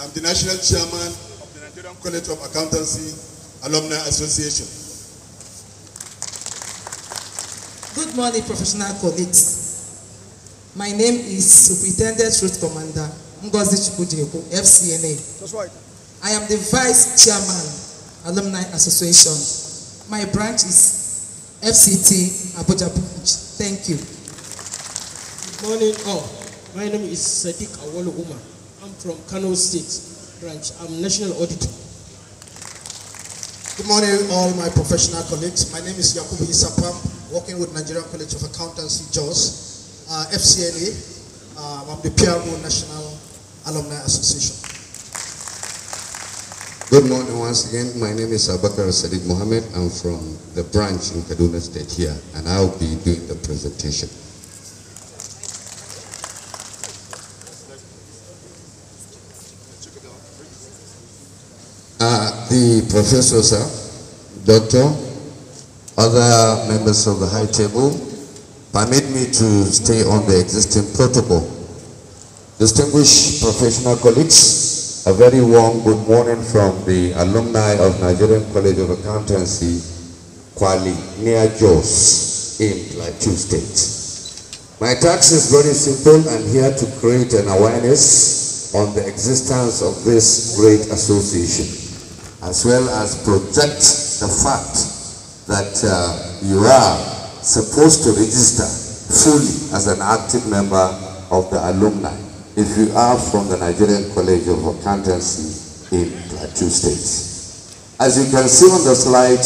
I'm the National Chairman of the Nigerian College of Accountancy Alumni Association. Good morning, professional colleagues. My name is Superintendent Route Commander Ngozi Chukwujeku, FCNA. That's right. I am the Vice Chairman, Alumni Association. My branch is FCT Abuja branch. Thank you. Good morning, all. My name is Sadiq Awolu Umar. I'm from Kano State branch. I'm National Auditor. Good morning, all my professional colleagues. My name is Yakubu Isapam, working with Nigerian College of Accountancy, JOS, uh, FCNA. Uh, I'm the PRO National Alumni Association. Good morning once again. My name is Abakar Sadiq Mohammed. I'm from the branch in Kaduna State here, and I'll be doing the presentation. Uh, the professors, sir, doctor, other members of the high table, permit me to stay on the existing protocol. Distinguished professional colleagues, a very warm good morning from the alumni of Nigerian College of Accountancy, Kwall, near Jos, in Plateau State. My task is very simple. I'm here to create an awareness on the existence of this great association, as well as project the fact that uh, you are supposed to register fully as an active member of the alumni if you are from the Nigerian College of Accountancy in Plateau State. As you can see on the slide,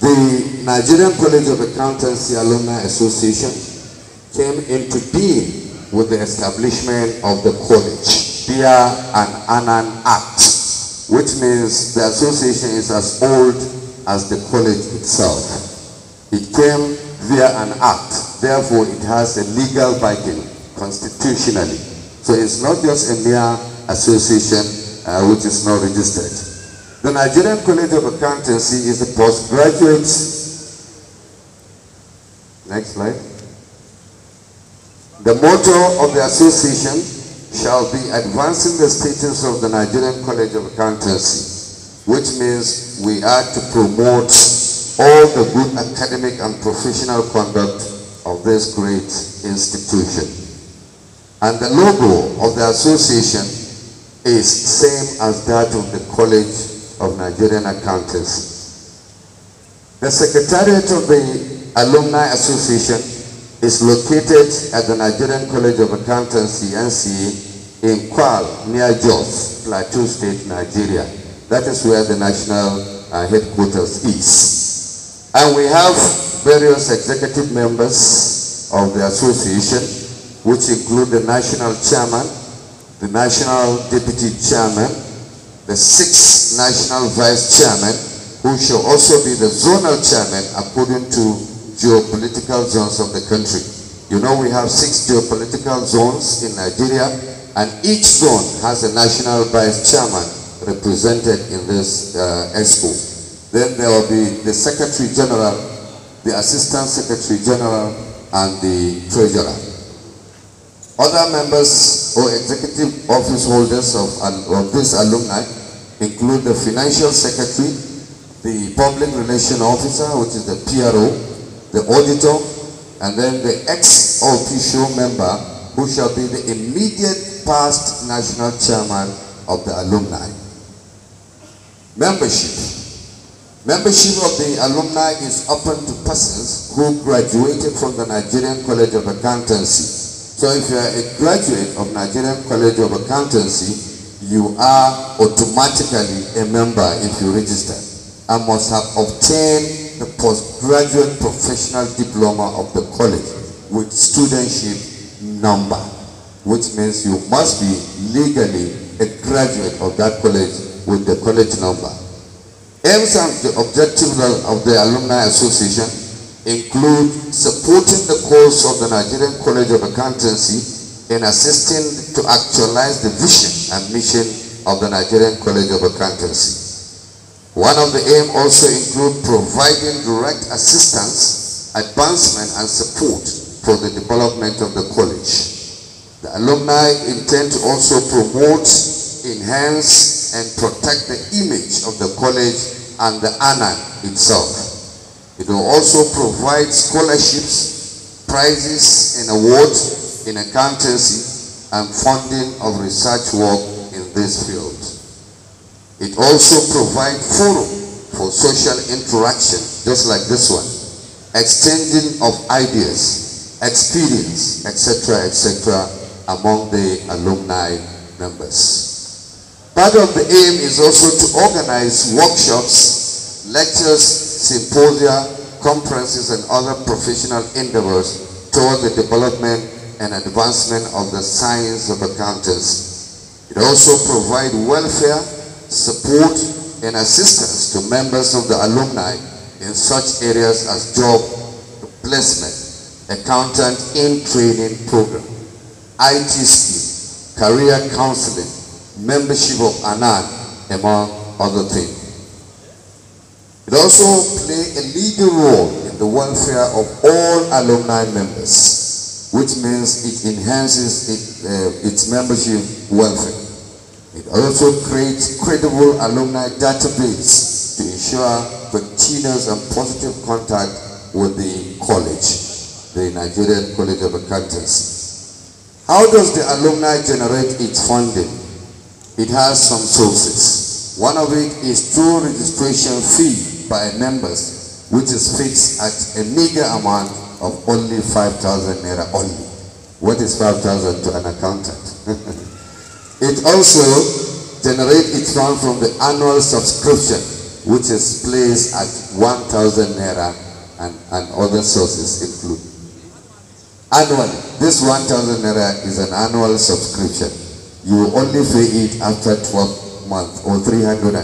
the Nigerian College of Accountancy Alumni Association came into being with the establishment of the college via an ANAN Act, which means the association is as old as the college itself. It came via an act, therefore it has a legal backing constitutionally. So it's not just a mere association uh, which is not registered. The Nigerian College of Accountancy is a postgraduate. Next slide. The motto of the association shall be advancing the status of the Nigerian College of Accountancy, which means we are to promote all the good academic and professional conduct of this great institution. And the logo of the association is same as that of the College of Nigerian Accountants. The Secretariat of the Alumni Association is located at the Nigerian College of Accountancy, NCA, in Kwall, near Jos, Plateau State, Nigeria. That is where the national uh, headquarters is. And we have various executive members of the association, which include the national chairman, the national deputy chairman, the six national vice chairman, who shall also be the zonal chairman according to geopolitical zones of the country. You know we have six geopolitical zones in Nigeria and each zone has a national vice chairman represented in this uh, expo. Then there will be the secretary general, the assistant secretary general and the treasurer. Other members or executive office holders of, of this alumni include the financial secretary, the public relation officer, which is the PRO, the auditor, and then the ex-officio member who shall be the immediate past national chairman of the alumni. Membership. Membership of the alumni is open to persons who graduated from the Nigerian College of Accountancy. So if you are a graduate of Nigerian College of Accountancy, you are automatically a member if you register and must have obtained the postgraduate professional diploma of the college with studentship number, which means you must be legally a graduate of that college with the college number. Aims and the objectives of the Alumni Association include supporting the cause of the Nigerian College of Accountancy and assisting to actualize the vision and mission of the Nigerian College of Accountancy. One of the aims also include providing direct assistance, advancement and support for the development of the college. The alumni intend to also promote, enhance and protect the image of the college and the ANAN itself. It will also provide scholarships, prizes and awards in accountancy and funding of research work in this field. It also provides forum for social interaction, just like this one, exchanging of ideas, experience, etc., etc., among the alumni members. Part of the aim is also to organize workshops, lectures, symposia, conferences, and other professional endeavors toward the development and advancement of the science of accountants. It also provides welfare, support, and assistance to members of the alumni in such areas as job placement, accountant in training program, IT skill, career counseling, membership of ANAN, among other things. It also plays a leading role in the welfare of all alumni members, which means it enhances it, uh, its membership welfare. It also creates credible alumni database to ensure continuous and positive contact with the college, the Nigerian College of Accountancy. How does the alumni generate its funding? It has some sources. One of it is through registration fee by members, which is fixed at a meager amount of only 5,000 naira only. What is 5,000 to an accountant? it also generates its fund from the annual subscription, which is placed at 1,000 naira and, and other sources include. Annually, this 1,000 naira is an annual subscription you only pay it after 12 months or 360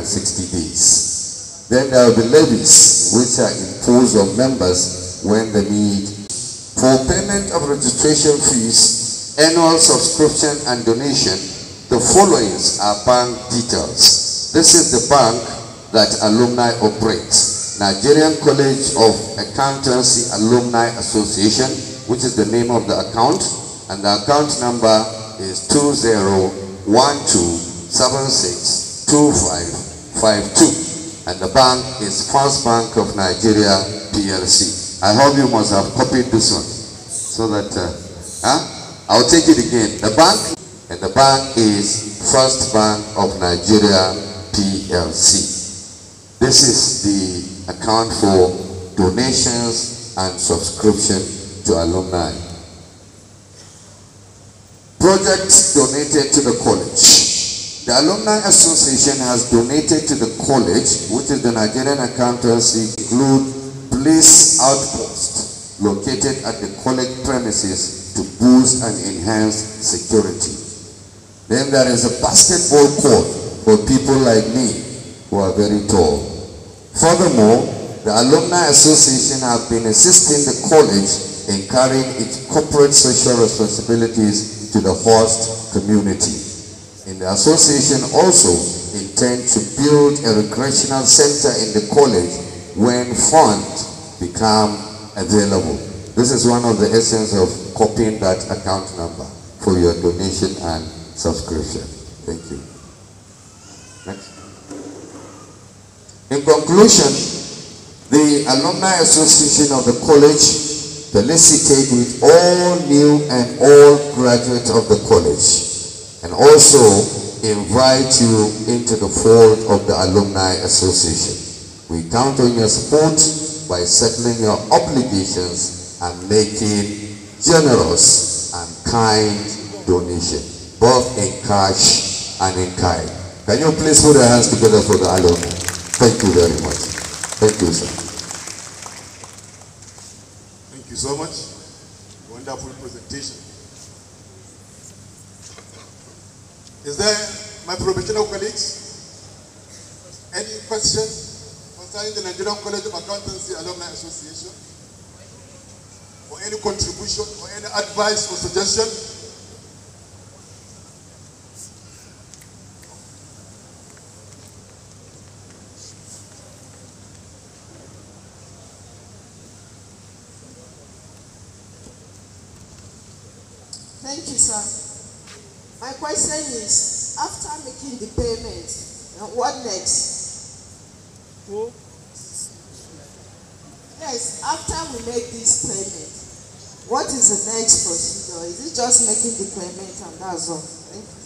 days. Then there will be levies which are imposed on members when they need. For payment of registration fees, annual subscription and donation, the following are bank details. This is the bank that alumni operates. Nigerian College of Accountancy Alumni Association, which is the name of the account, and the account number is 2012762552 and the bank is First Bank of Nigeria PLC. I hope you must have copied this one so that uh, huh? I'll take it again. The bank and the bank is First Bank of Nigeria PLC. This is the account for donations and subscription to alumni. Projects donated to the college. The Alumni Association has donated to the college, which is the Nigerian Accountancy, include police outpost located at the college premises to boost and enhance security. Then there is a basketball court for people like me who are very tall. Furthermore, the Alumni Association have been assisting the college in carrying its corporate social responsibilities to the host community. And the association also intends to build a recreational center in the college when funds become available. This is one of the essence of copying that account number for your donation and subscription. Thank you. Next. In conclusion, the Alumni Association of the college felicitate with all new and all graduates of the college and also invite you into the fold of the Alumni Association. We count on your support by settling your obligations and making generous and kind donation, both in cash and in kind. Can you please put your hands together for the alumni? Thank you very much. Thank you, sir. So much. Wonderful presentation. Is there my professional colleagues? Any questions concerning the Nigerian College of Accountancy Alumni Association? Or any contribution or any advice or suggestion? Thank you, sir. My question is, after making the payment, what next? Yes, after we make this payment, what is the next procedure? Is it just making the payment and that's all? Thank you.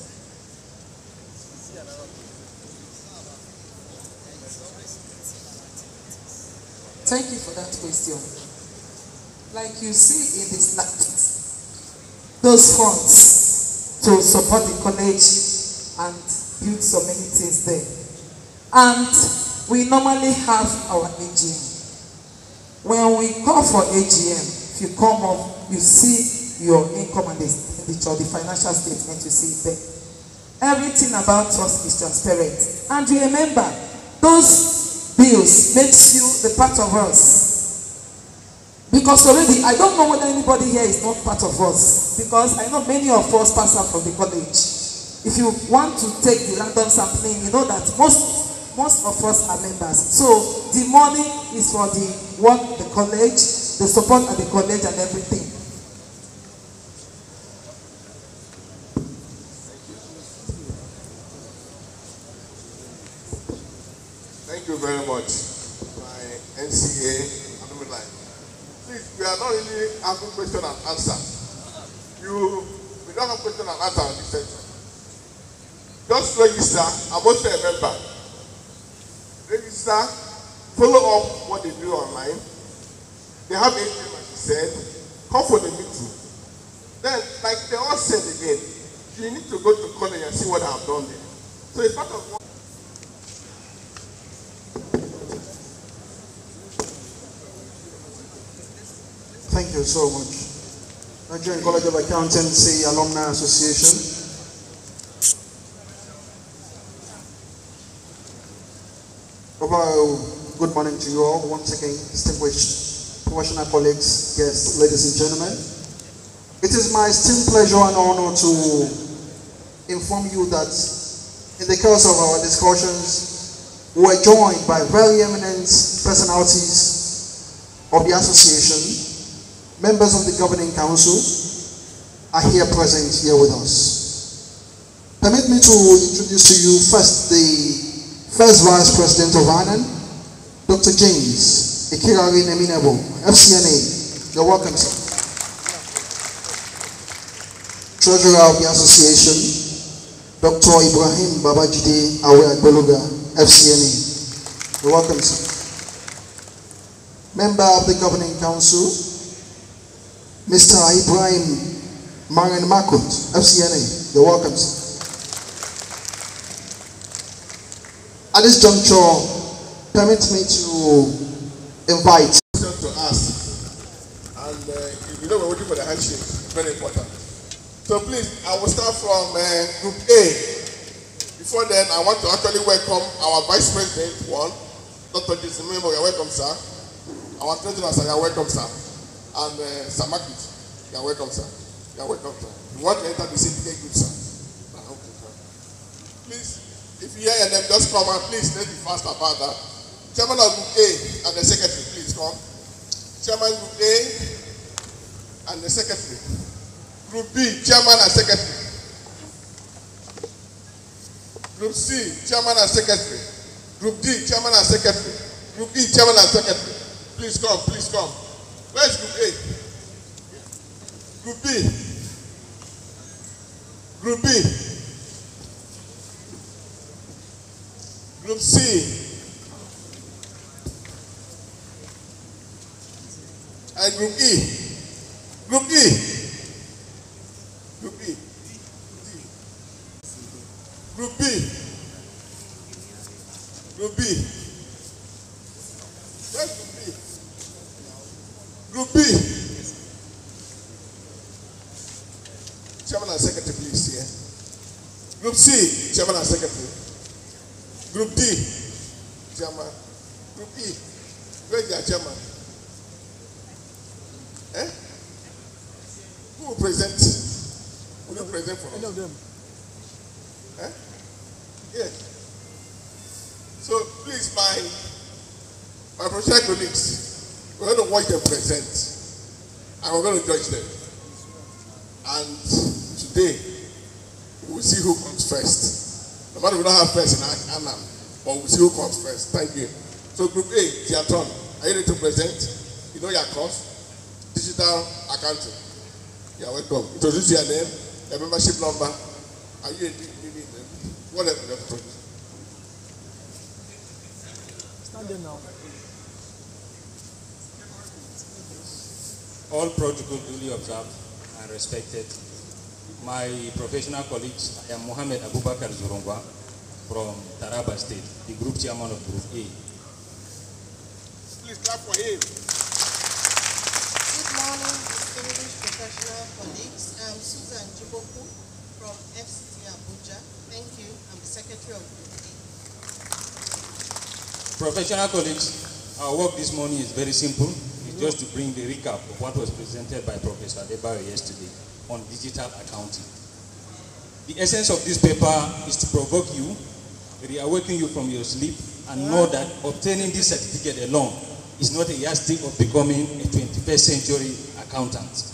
Thank you for that question. Like you see in the slide, those funds to support the college and build so many things there. And we normally have our AGM. When we call for AGM, if you come up, you see your income and expenditure, the financial statement, you see there. Everything about us is transparent. And remember, those bills makes you the part of us. Because already, I don't know whether anybody here is not part of us. Because I know many of us pass out from the college. If you want to take the random sampling, you know that most most of us are members. So the money is for the work, the college, the support at the college and everything. Thank you very much, my NCA. Please, we are not really asking question and answer. You, we don't have question and answer on this section. Just register. I'm also a member. Register. Follow up what they do online. They have ATM, as you said. Come for the meeting. Then, like they all said again, you need to go to college and see what I have done there. So it's part of what Thank you so much. Nigerian College of Accountancy Alumni Association. Good morning to you all. Once again, distinguished professional colleagues, guests, ladies and gentlemen. It is my esteemed pleasure and honor to inform you that in the course of our discussions, we were joined by very eminent personalities of the association, members of the governing council are here present here with us. Permit me to introduce to you first the first vice president of ANAN, Dr. James Ikirari Neminebo, FCNA. You're welcome, sir. Treasurer of the association, Dr. Ibrahim Babajide Awe Beluga, FCNA. You're welcome, sir. Member of the governing council, Mr. Ibrahim Marin Makut, FCNA. You're welcome. At this juncture, permit me to invite. to ask. And uh, if you know we're waiting for the handshake, very important. So please, I will start from uh, Group A. Before then, I want to actually welcome our Vice President, one, Dr. Jason Memo, you're welcome, sir. Our Treasurer, sir, you're welcome, sir. And uh, Sir Market, you're welcome, sir. You're welcome, sir. You want to enter the city group, sir. Ah, okay. Please, if you hear them, just come and please, let's be fast about that. Chairman of Group A and the Secretary, please come. Chairman Group A and the Secretary. Group B, Chairman and Secretary. Group C, Chairman and Secretary. Group D, Chairman and Secretary. Group E, Chairman and Secretary. Please come, please come. Where's Group A? Group B. Group B. Group C. And Group E. Group E. Chairman. Group E, where's your Chairman? Eh? Who will present? Who will present for us? Any of them. Eh? Yes. So please, my my professional colleagues, we're going to watch them present, and we're going to judge them. And today, we'll see who comes first. No matter we don't have first in Anam, but we'll see who comes first. Thank you. So Group A, it's your turn. Are you ready to present? You know your course? Digital accounting. You're welcome. Introduce your name, your membership number. Are you a Whatever. Stand there now. All protocol duly observed and respected. My professional colleagues, I am Mohamed Abubakar Zurungwa from Taraba State, the group chairman of Group A. Please clap for him. Good morning, distinguished professional colleagues. I'm Susan Jiboku from FCT Abuja. Thank you. I'm the secretary of Group A. Professional colleagues, our work this morning is very simple. It's just to bring the recap of what was presented by Professor Adebayo yesterday on digital accounting. The essence of this paper is to provoke you, reawaken you from your sleep, and know that obtaining this certificate alone is not a yardstick of becoming a 21st century accountant.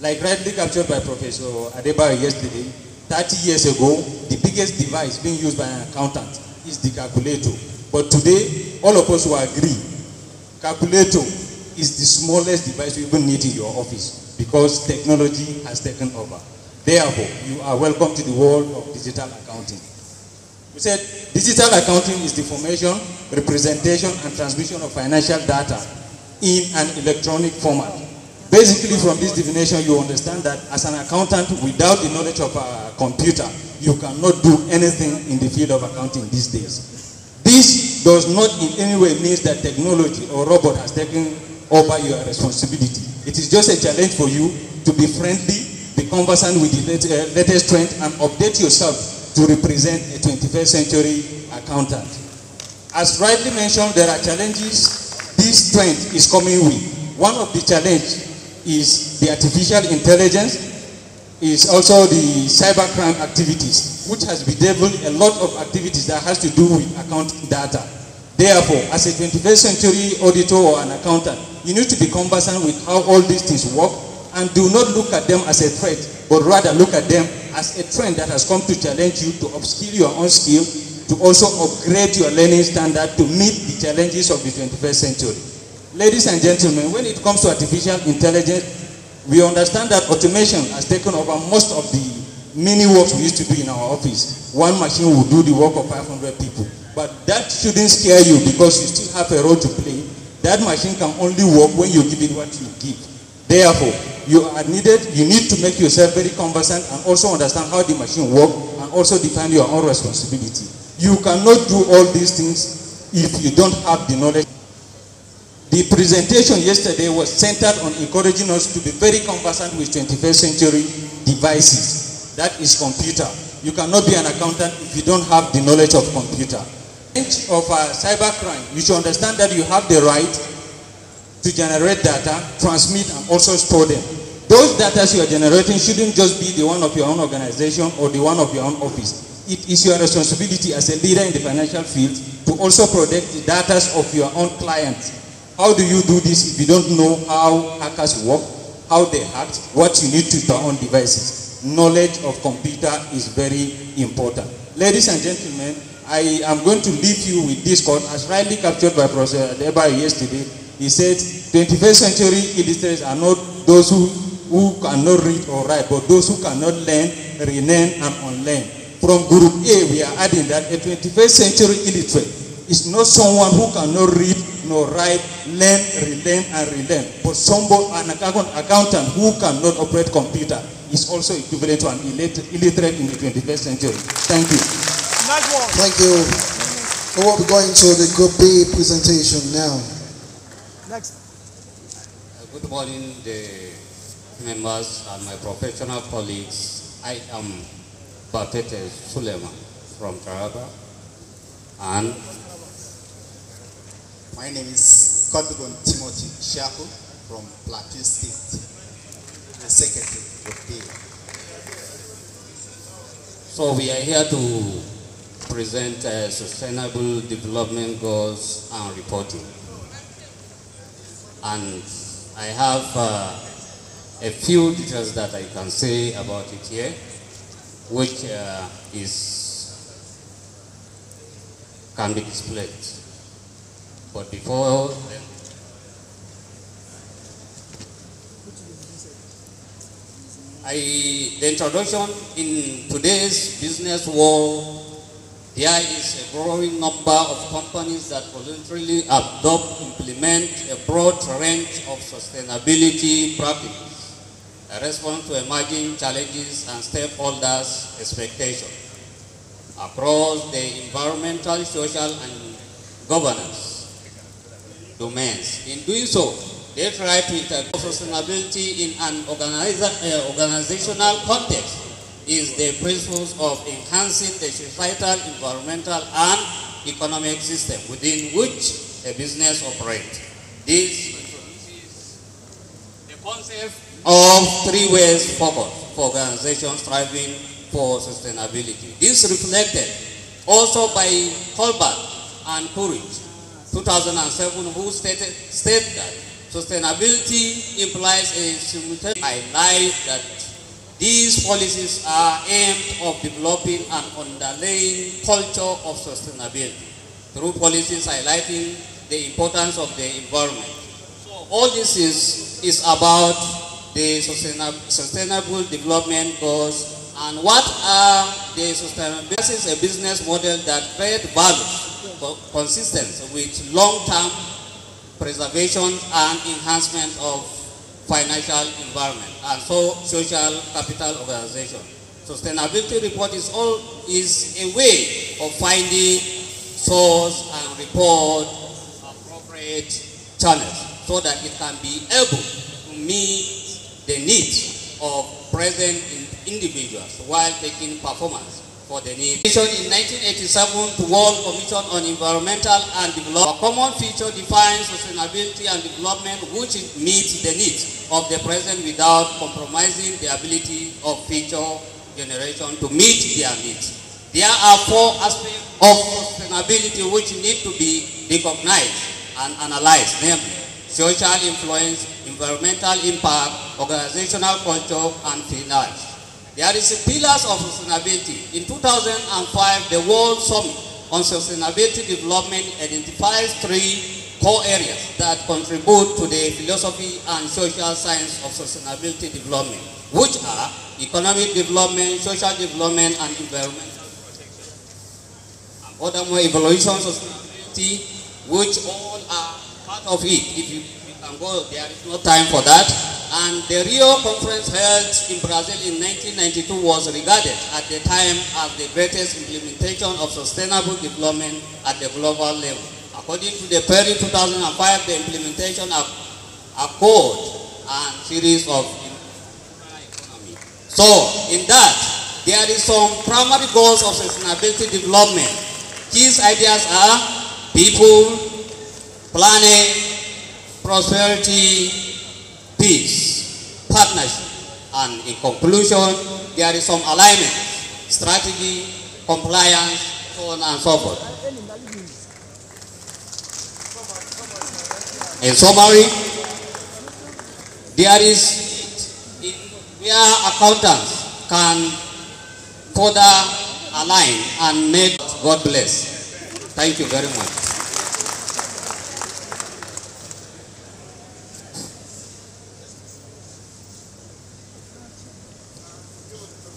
Like rightly captured by Professor Adebayo yesterday, 30 years ago, the biggest device being used by an accountant is the calculator. But today, all of us will agree, calculator is the smallest device you even need in your office because technology has taken over. Therefore, you are welcome to the world of digital accounting. We said digital accounting is the formation, representation, and transmission of financial data in an electronic format. Basically, from this definition, you understand that as an accountant, without the knowledge of a computer, you cannot do anything in the field of accounting these days. This does not in any way mean that technology or robot has taken over your responsibility. It is just a challenge for you to be friendly, be conversant with the latest uh, trend, and update yourself to represent a 21st century accountant. As rightly mentioned, there are challenges this trend is coming with. One of the challenges is the artificial intelligence, is also the cybercrime activities, which has bedeviled a lot of activities that has to do with accounting data. Therefore, as a 21st century auditor or an accountant, you need to be conversant with how all these things work and do not look at them as a threat, but rather look at them as a trend that has come to challenge you to upskill your own skill, to also upgrade your learning standard to meet the challenges of the 21st century. Ladies and gentlemen, when it comes to artificial intelligence, we understand that automation has taken over most of the many works we used to do in our office. One machine will do the work of 500 people. But that shouldn't scare you because you still have a role to play. That machine can only work when you give it what you give. Therefore, you are needed, you need to make yourself very conversant and also understand how the machine works and also define your own responsibility. You cannot do all these things if you don't have the knowledge. The presentation yesterday was centered on encouraging us to be very conversant with 21st century devices. That is computer. You cannot be an accountant if you don't have the knowledge of computer. Of uh, cybercrime, you should understand that you have the right to generate data, transmit, and also store them. Those data you are generating shouldn't just be the one of your own organization or the one of your own office. It is your responsibility as a leader in the financial field to also protect the data of your own clients. How do you do this if you don't know how hackers work, how they hack, what you need to turn on devices? Knowledge of computer is very important. Ladies and gentlemen, I am going to leave you with this quote as rightly captured by Professor Adebayo yesterday. He said, 21st century illiterates are not those who who cannot read or write, but those who cannot learn, relearn, and unlearn. From Group A, we are adding that a 21st century illiterate is not someone who cannot read nor write, learn, relearn, and relearn, but somebody, an accountant who cannot operate computer is also equivalent to an illiterate, illiterate in the 21st century. Thank you. Thank you. So we'll be going to the Group B presentation now. Next. Good morning, the members and my professional colleagues. I am Batete Suleiman from Taraba, and My name is Kodogon Timothy Shaku from Plateau State, the secretary of the so we are here to present uh, sustainable development goals and reporting. And I have uh, a few details that I can say about it here, which uh, is can be displayed. But before then, I, the introduction in today's business world, there is a growing number of companies that voluntarily adopt, implement a broad range of sustainability practices, a response to emerging challenges and stakeholders' expectations across the environmental, social, and governance domains. In doing so, they try to integrate sustainability in an uh, organizational context is the principles of enhancing the societal, environmental, and economic system within which a business operates. This the concept of three ways forward for organizations striving for sustainability. This reflected also by Colbert and Courage, 2007, who stated, stated that sustainability implies a simultaneous highlight that these policies are aimed of developing an underlying culture of sustainability through policies highlighting the importance of the environment. So all this is, is about the sustainable, sustainable development goals and what are the sustainable this is a business model that creates value co- consistent with long-term preservation and enhancement of financial environment and so social capital organization. Sustainability report is all is a way of finding source and report appropriate channels so that it can be able to meet the needs of present individuals while taking performance for the needs. In 1987 the World Commission on Environmental and Development, a common feature defines sustainability and development which meets the needs of the present without compromising the ability of future generations to meet their needs. There are four aspects of sustainability which need to be recognized and analyzed, namely social influence, environmental impact, organizational culture, and finance. There is a pillars of sustainability. In 2005, the World Summit on Sustainability Development identifies three core areas that contribute to the philosophy and social science of sustainability development, which are economic development, social development, and environmental protection. And furthermore, evaluation sustainability, which all are part of it. If you, you can go, there is no time for that. And the Rio conference held in Brazil in 1992 was regarded at the time as the greatest implementation of sustainable development at the global level. According to the Paris 2005, the implementation of accord and series of economy. So, in that, there is some primary goals of sustainability development. These ideas are people, planet, prosperity, peace, partnership, and in conclusion, there is some alignment, strategy, compliance, so on and so forth. In summary, there is where accountants can further align and make God bless. Thank you very much.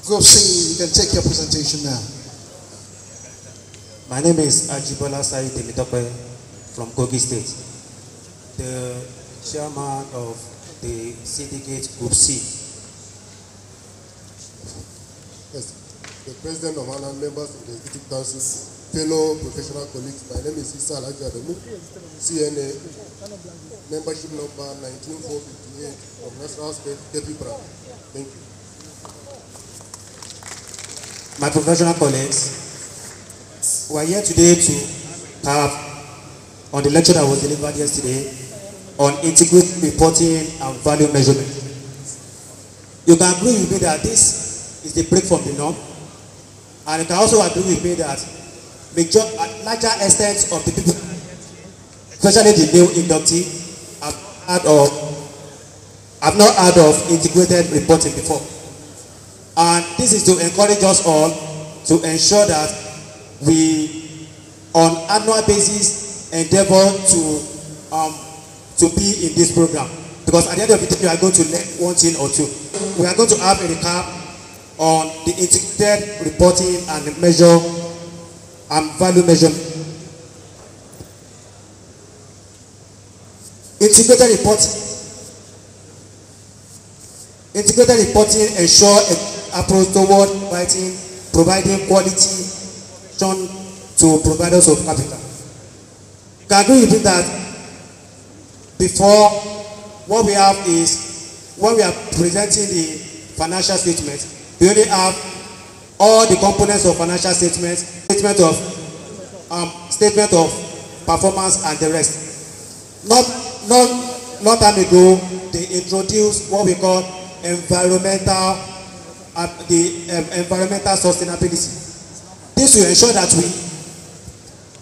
Group C, you can take your presentation now. My name is Ajibola Said Temitope from Kogi State, the chairman of the syndicate Group C. Yes, the president of HANA, members of the executive council, fellow professional colleagues, my name is Issa Alhaji Adamu, CNA, membership number 19458 of National State Deputy. Thank you. My professional colleagues, we are here today to have on the lecture that was delivered yesterday on integrated reporting and value measurement. You can agree with me that this is the break from the norm, and you can also agree with me that major, a larger extent of the people, especially the new inductee, have heard of, have not heard of integrated reporting before. And this is to encourage us all to ensure that we, on annual basis, endeavor to um, to be in this program. Because at the end of the day, we are going to learn one thing or two. We are going to have a recap on the integrated reporting and measure and value measurement. Integrated reporting. Integrated reporting ensure a approach toward writing, providing quality to providers of capital. Can with me that before what we have is when we are presenting the financial statement, we only have all the components of financial statement, statement of um, statement of performance and the rest. Not not not time ago, they introduced what we call environmental uh, the um, environmental sustainability. This will ensure that we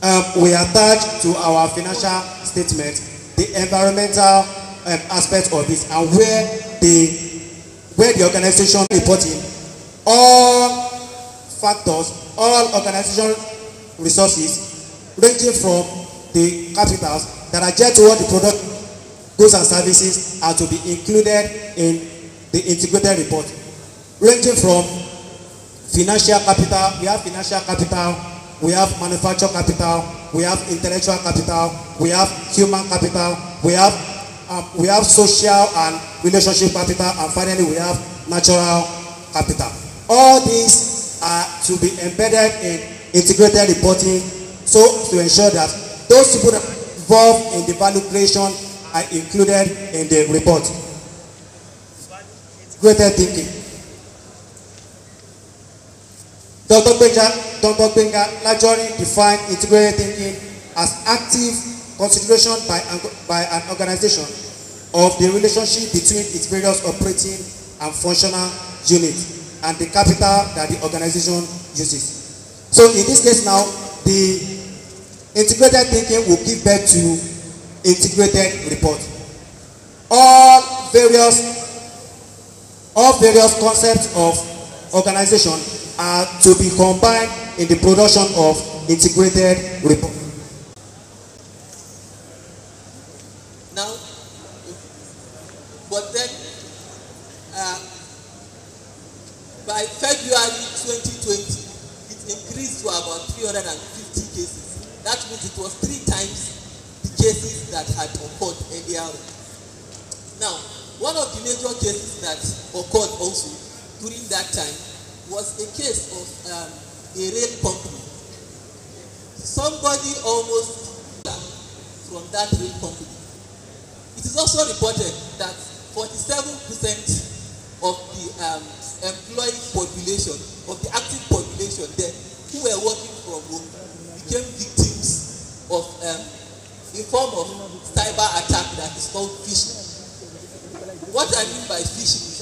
um, we attach to our financial statement the environmental um, aspect of it and where the where the organization reporting all factors all organization resources ranging from the capitals that are just toward the product goods and services are to be included in the integrated report ranging from financial capital we have financial capital we have manufacture capital we have intellectual capital we have human capital we have um, we have social and relationship capital and finally we have natural capital. All these are to be embedded in integrated reporting so to ensure that those people involved in the value creation are included in the report. Integrated thinking Dr. Benja, Dr. Benga largely defined integrated thinking as active consideration by, by an organization of the relationship between its various operating and functional units and the capital that the organization uses. So in this case now, the integrated thinking will give birth to integrated report. All various all various concepts of organization are to be combined in the production of integrated report. Now, but then, uh, by February 2020, it increased to about 350 cases. That means it was three times the cases that had occurred earlier. Now, one of the major cases that occurred also during that time was a case of um, a rail company. Somebody almost from that rail company. It is also reported that 47% of the um, employee population, of the active population there who were working from home became victims of um, a form of cyber attack that is called phishing. What I mean by phishing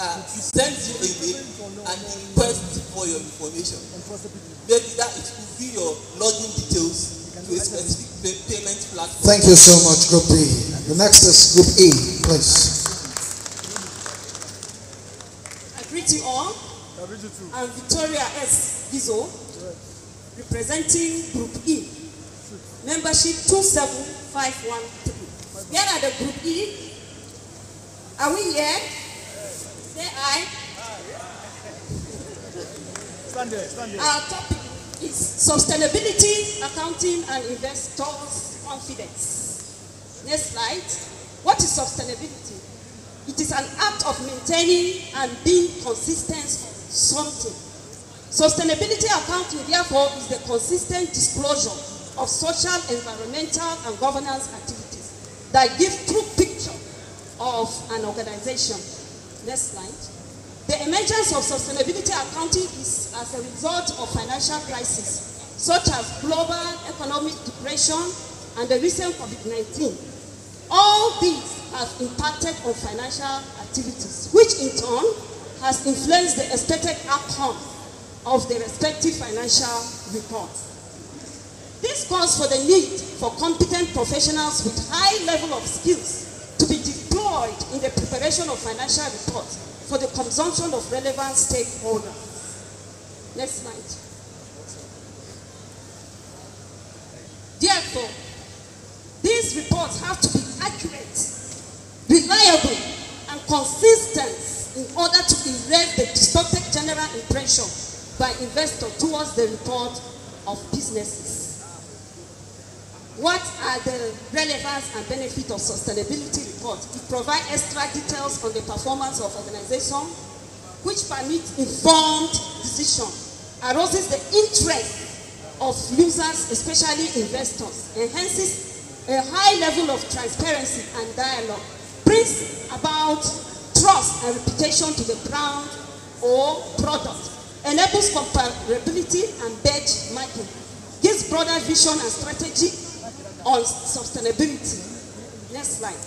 uh, it sends you a mail and it requests for your information. Maybe that it could be your login details to a specific pay payment platform. Thank you so much, Group B. The next is Group E, please. I greet you all. I'm Victoria S. Bizo, representing Group E, membership 27513. Where are the Group E? Are we here? Say aye. Stand there, stand there. Our topic is sustainability, accounting, and investors' confidence. Next slide. What is sustainability? It is an act of maintaining and being consistent on something. Sustainability accounting, therefore, is the consistent disclosure of social, environmental, and governance activities that give true picture of an organization. Next slide. The emergence of sustainability accounting is as a result of financial crises, such as global economic depression and the recent COVID-19. All these have impacted on financial activities, which in turn has influenced the expected outcome of the respective financial reports. This calls for the need for competent professionals with high level of skills to be deployed in the preparation of financial reports for the consumption of relevant stakeholders. Next slide. Therefore, these reports have to be accurate, reliable, and consistent in order to erase the distorted general impression by investors towards the report of businesses. What are the relevance and benefit of sustainability report? It provides extra details on the performance of organization, which permits informed decision, arouses the interest of users, especially investors, enhances a high level of transparency and dialogue, brings about trust and reputation to the brand or product, enables comparability and benchmarking, gives broader vision and strategy on sustainability. Next slide.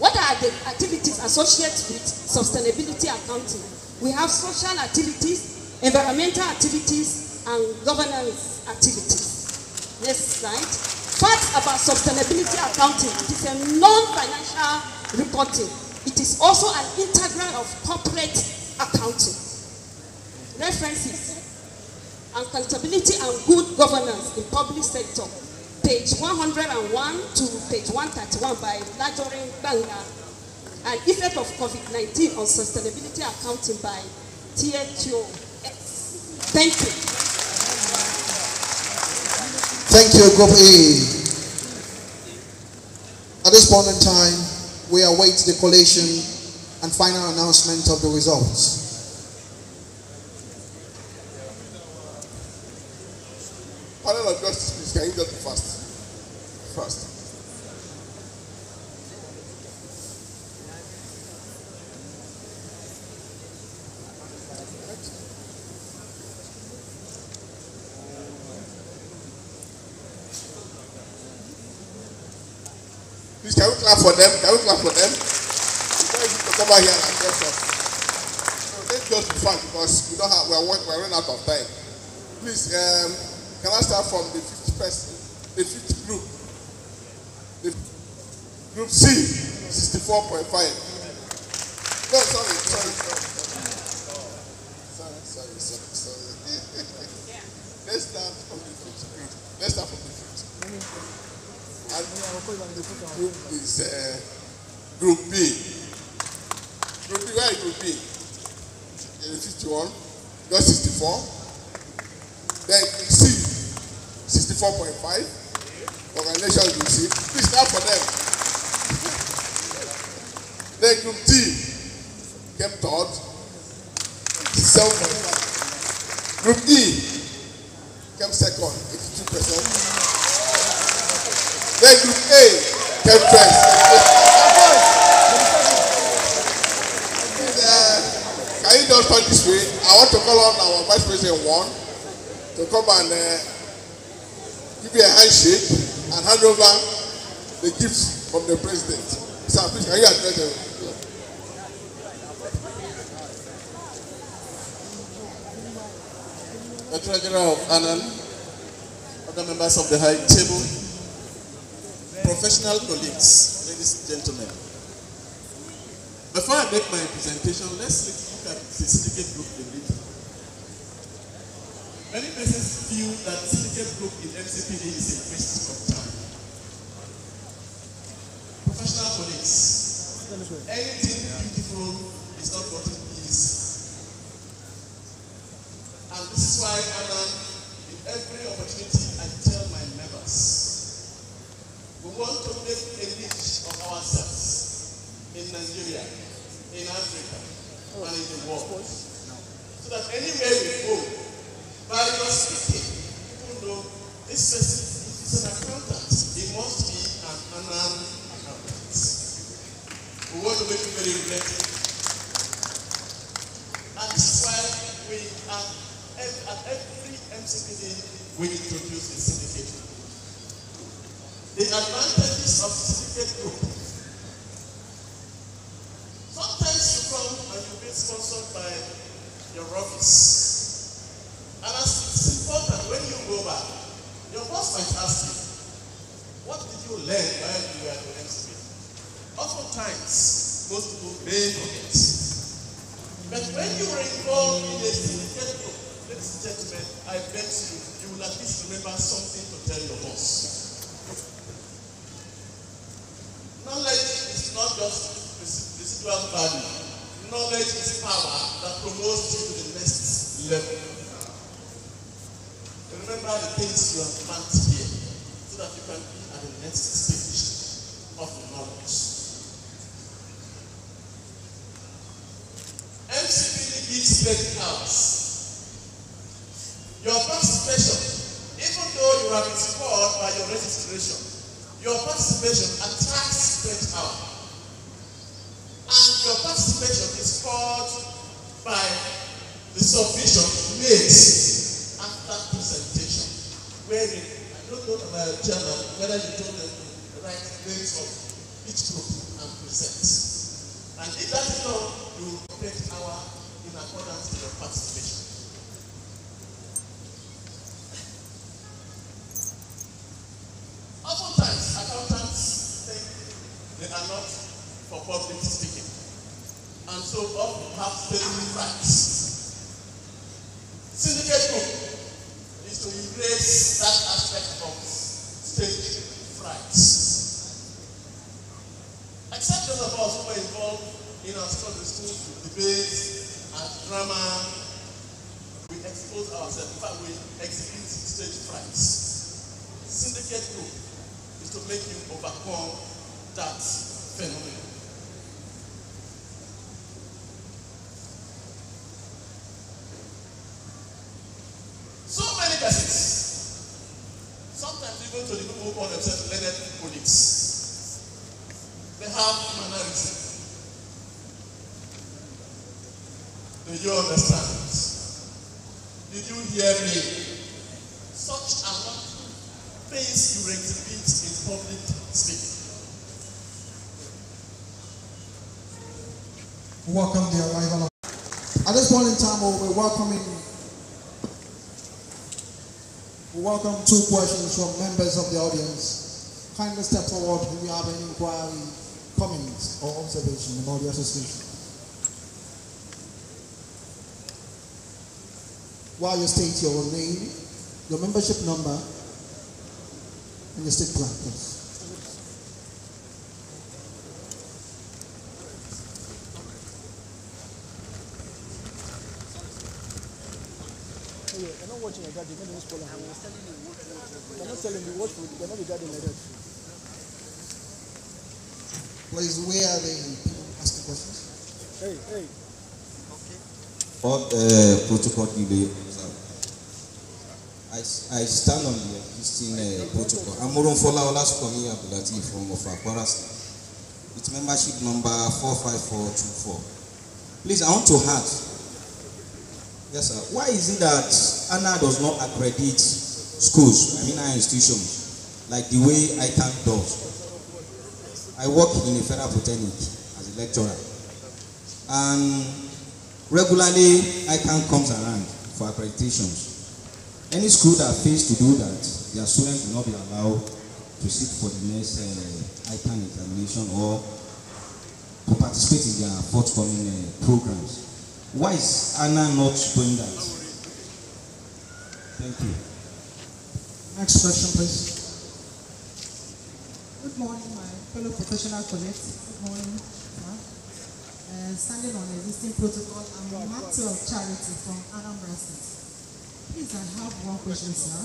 What are the activities associated with sustainability accounting? We have social activities, environmental activities, and governance activities. Next slide. Facts about sustainability accounting. It is a non-financial reporting. It is also an integral of corporate accounting. References accountability and good governance in public sector page 101 to page 131 by Lajorin Banga and effect of COVID-19 on sustainability accounting by THO. Thank you. Thank you, Group A. At this point in time, we await the collation and final announcement of the results. We don't have, we're, running out of time. Please, um, can I start from the fifth person, the fifth group? The group C, 64.5. No, sorry, sorry, sorry. Sorry, sorry, sorry, sorry. Let's start from the fifth group. Let's start from the fifth. And the group is uh, group B. Group B, where is group B? Uh, 51, not 64. Then C, 64.5. Organization group C. Please clap for them. then group D came third, 7.5. Group E came second, 82%. Then group A came first. Uh, can you just turn this way? I want to call on our Vice President one to come and uh, give you a handshake and hand over the gifts from the president. Sir, please, can you address them? The Treasurer of ANAN, other members of the High Table, professional colleagues, ladies and gentlemen. Before I make my presentation, let's look at the syndicate group. Many persons feel that syndicate group in MCPD is a waste of time. Professional colleagues, anything beautiful even to the people who call themselves learned colleagues, they have mannerism. Do you understand? Did you hear me? Such are not things you exhibit in public speaking. welcome dear arrival of. At this point in time, we're welcoming. We welcome two questions from members of the audience. Kindly step forward if you have any inquiry, comments, or observation about the association. While you state your name, your membership number, and your state plan, please. That. They're not even spoiling. They're not telling me watch food. They're not regarding like that. Please, where are the people asking questions? Hey, hey. All uh, protocol delay. I, I stand on the existing uh, protocol. I'm Morunfola Olaskomi Abdulatif from Ofakwara State. With membership number 45424. Please, I want to ask. Yes, sir. Why is it that ANA does not accredit schools, I mean our institutions, like the way ICANN does? I work in a federal polytechnic as a lecturer. And regularly ICANN comes around for accreditations. Any school that fails to do that, their students will not be allowed to sit for the next uh, ICANN examination or to participate in their forthcoming uh, programs. Why is ANA not doing that? Thank you. Next question, please. Good morning, my fellow professional colleagues. Good morning. Uh, standing on existing protocol, I'm of Charity from Anambra State. Please, I have one question, sir.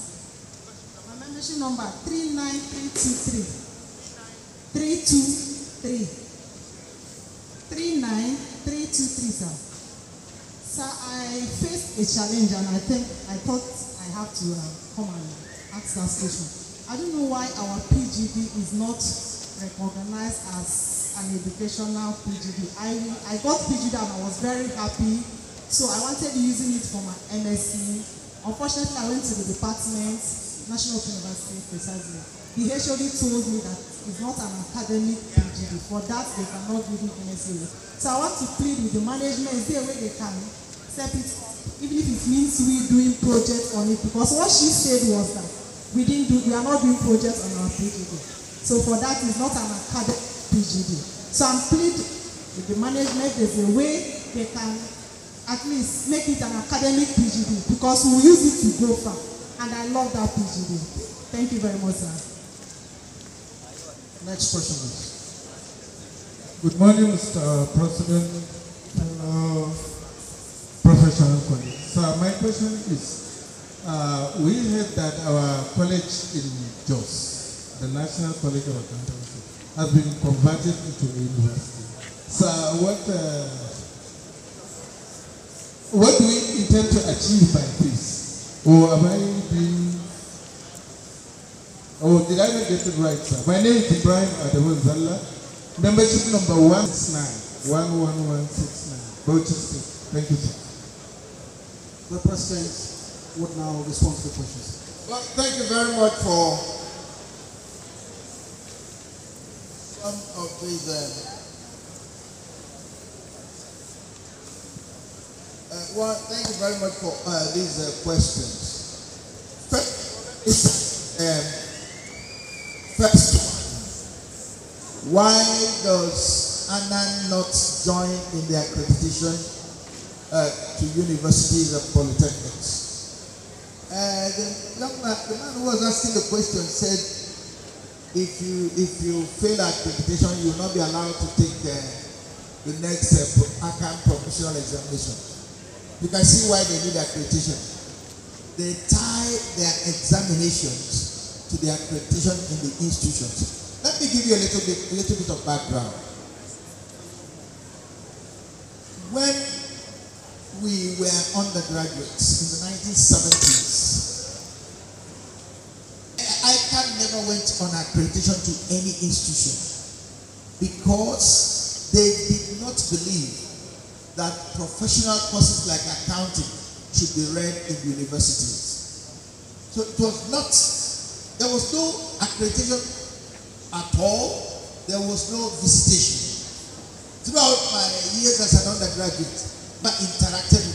My membership number 39323. 323. 39323, sir. Sir, I faced a challenge and I think I thought I have to uh, come and ask that question. I don't know why our PGD is not recognized as an educational PGD. I, I got PGD and I was very happy. So I wanted using it for my MSc. Unfortunately, I went to the department, National University precisely. The HOD told me that it's not an academic PGD. For that, they cannot give me MSc. So I want to plead with the management, is there a way they can step it up, even if it means we doing projects on it? Because what she said was that we didn't do, we are not doing projects on our PGD. So for that, it's not an academic PGD. So I'm pleading with the management, there's a way they can at least make it an academic PGD because we use it to go far. And I love that PGD. Thank you very much, sir. Next question. Good morning, Mr. President, fellow So my question is, uh, we heard that our college in Jos, the National College of Accountancy, has been converted into a university. So what, uh, what do we intend to achieve by this? Or am I being Oh, did I not get it right, sir? My name is Ibrahim Adamu. Membership number 169. 11169. Bauchi State. Thank you, sir. The President would now respond to the questions. Well, thank you very much for some of these. Uh, uh, well, thank you very much for uh, these uh, questions. First, um, first one, why does ANAN not join in the accreditation uh, to universities and polytechnics? Uh, the young man, the man who was asking the question said, if you if you fail accreditation, you will not be allowed to take uh, the next uh, ICAN professional examination. You can see why they need accreditation. They tie their examinations to the accreditation in the institutions. Let me give you a little bit a little bit of background. When we were undergraduates in the 1970s, ICAN never went on accreditation to any institution because they did not believe that professional courses like accounting should be read in universities. So it was not, there was no accreditation at all, there was no visitation. Throughout my years as an undergraduate, I interacted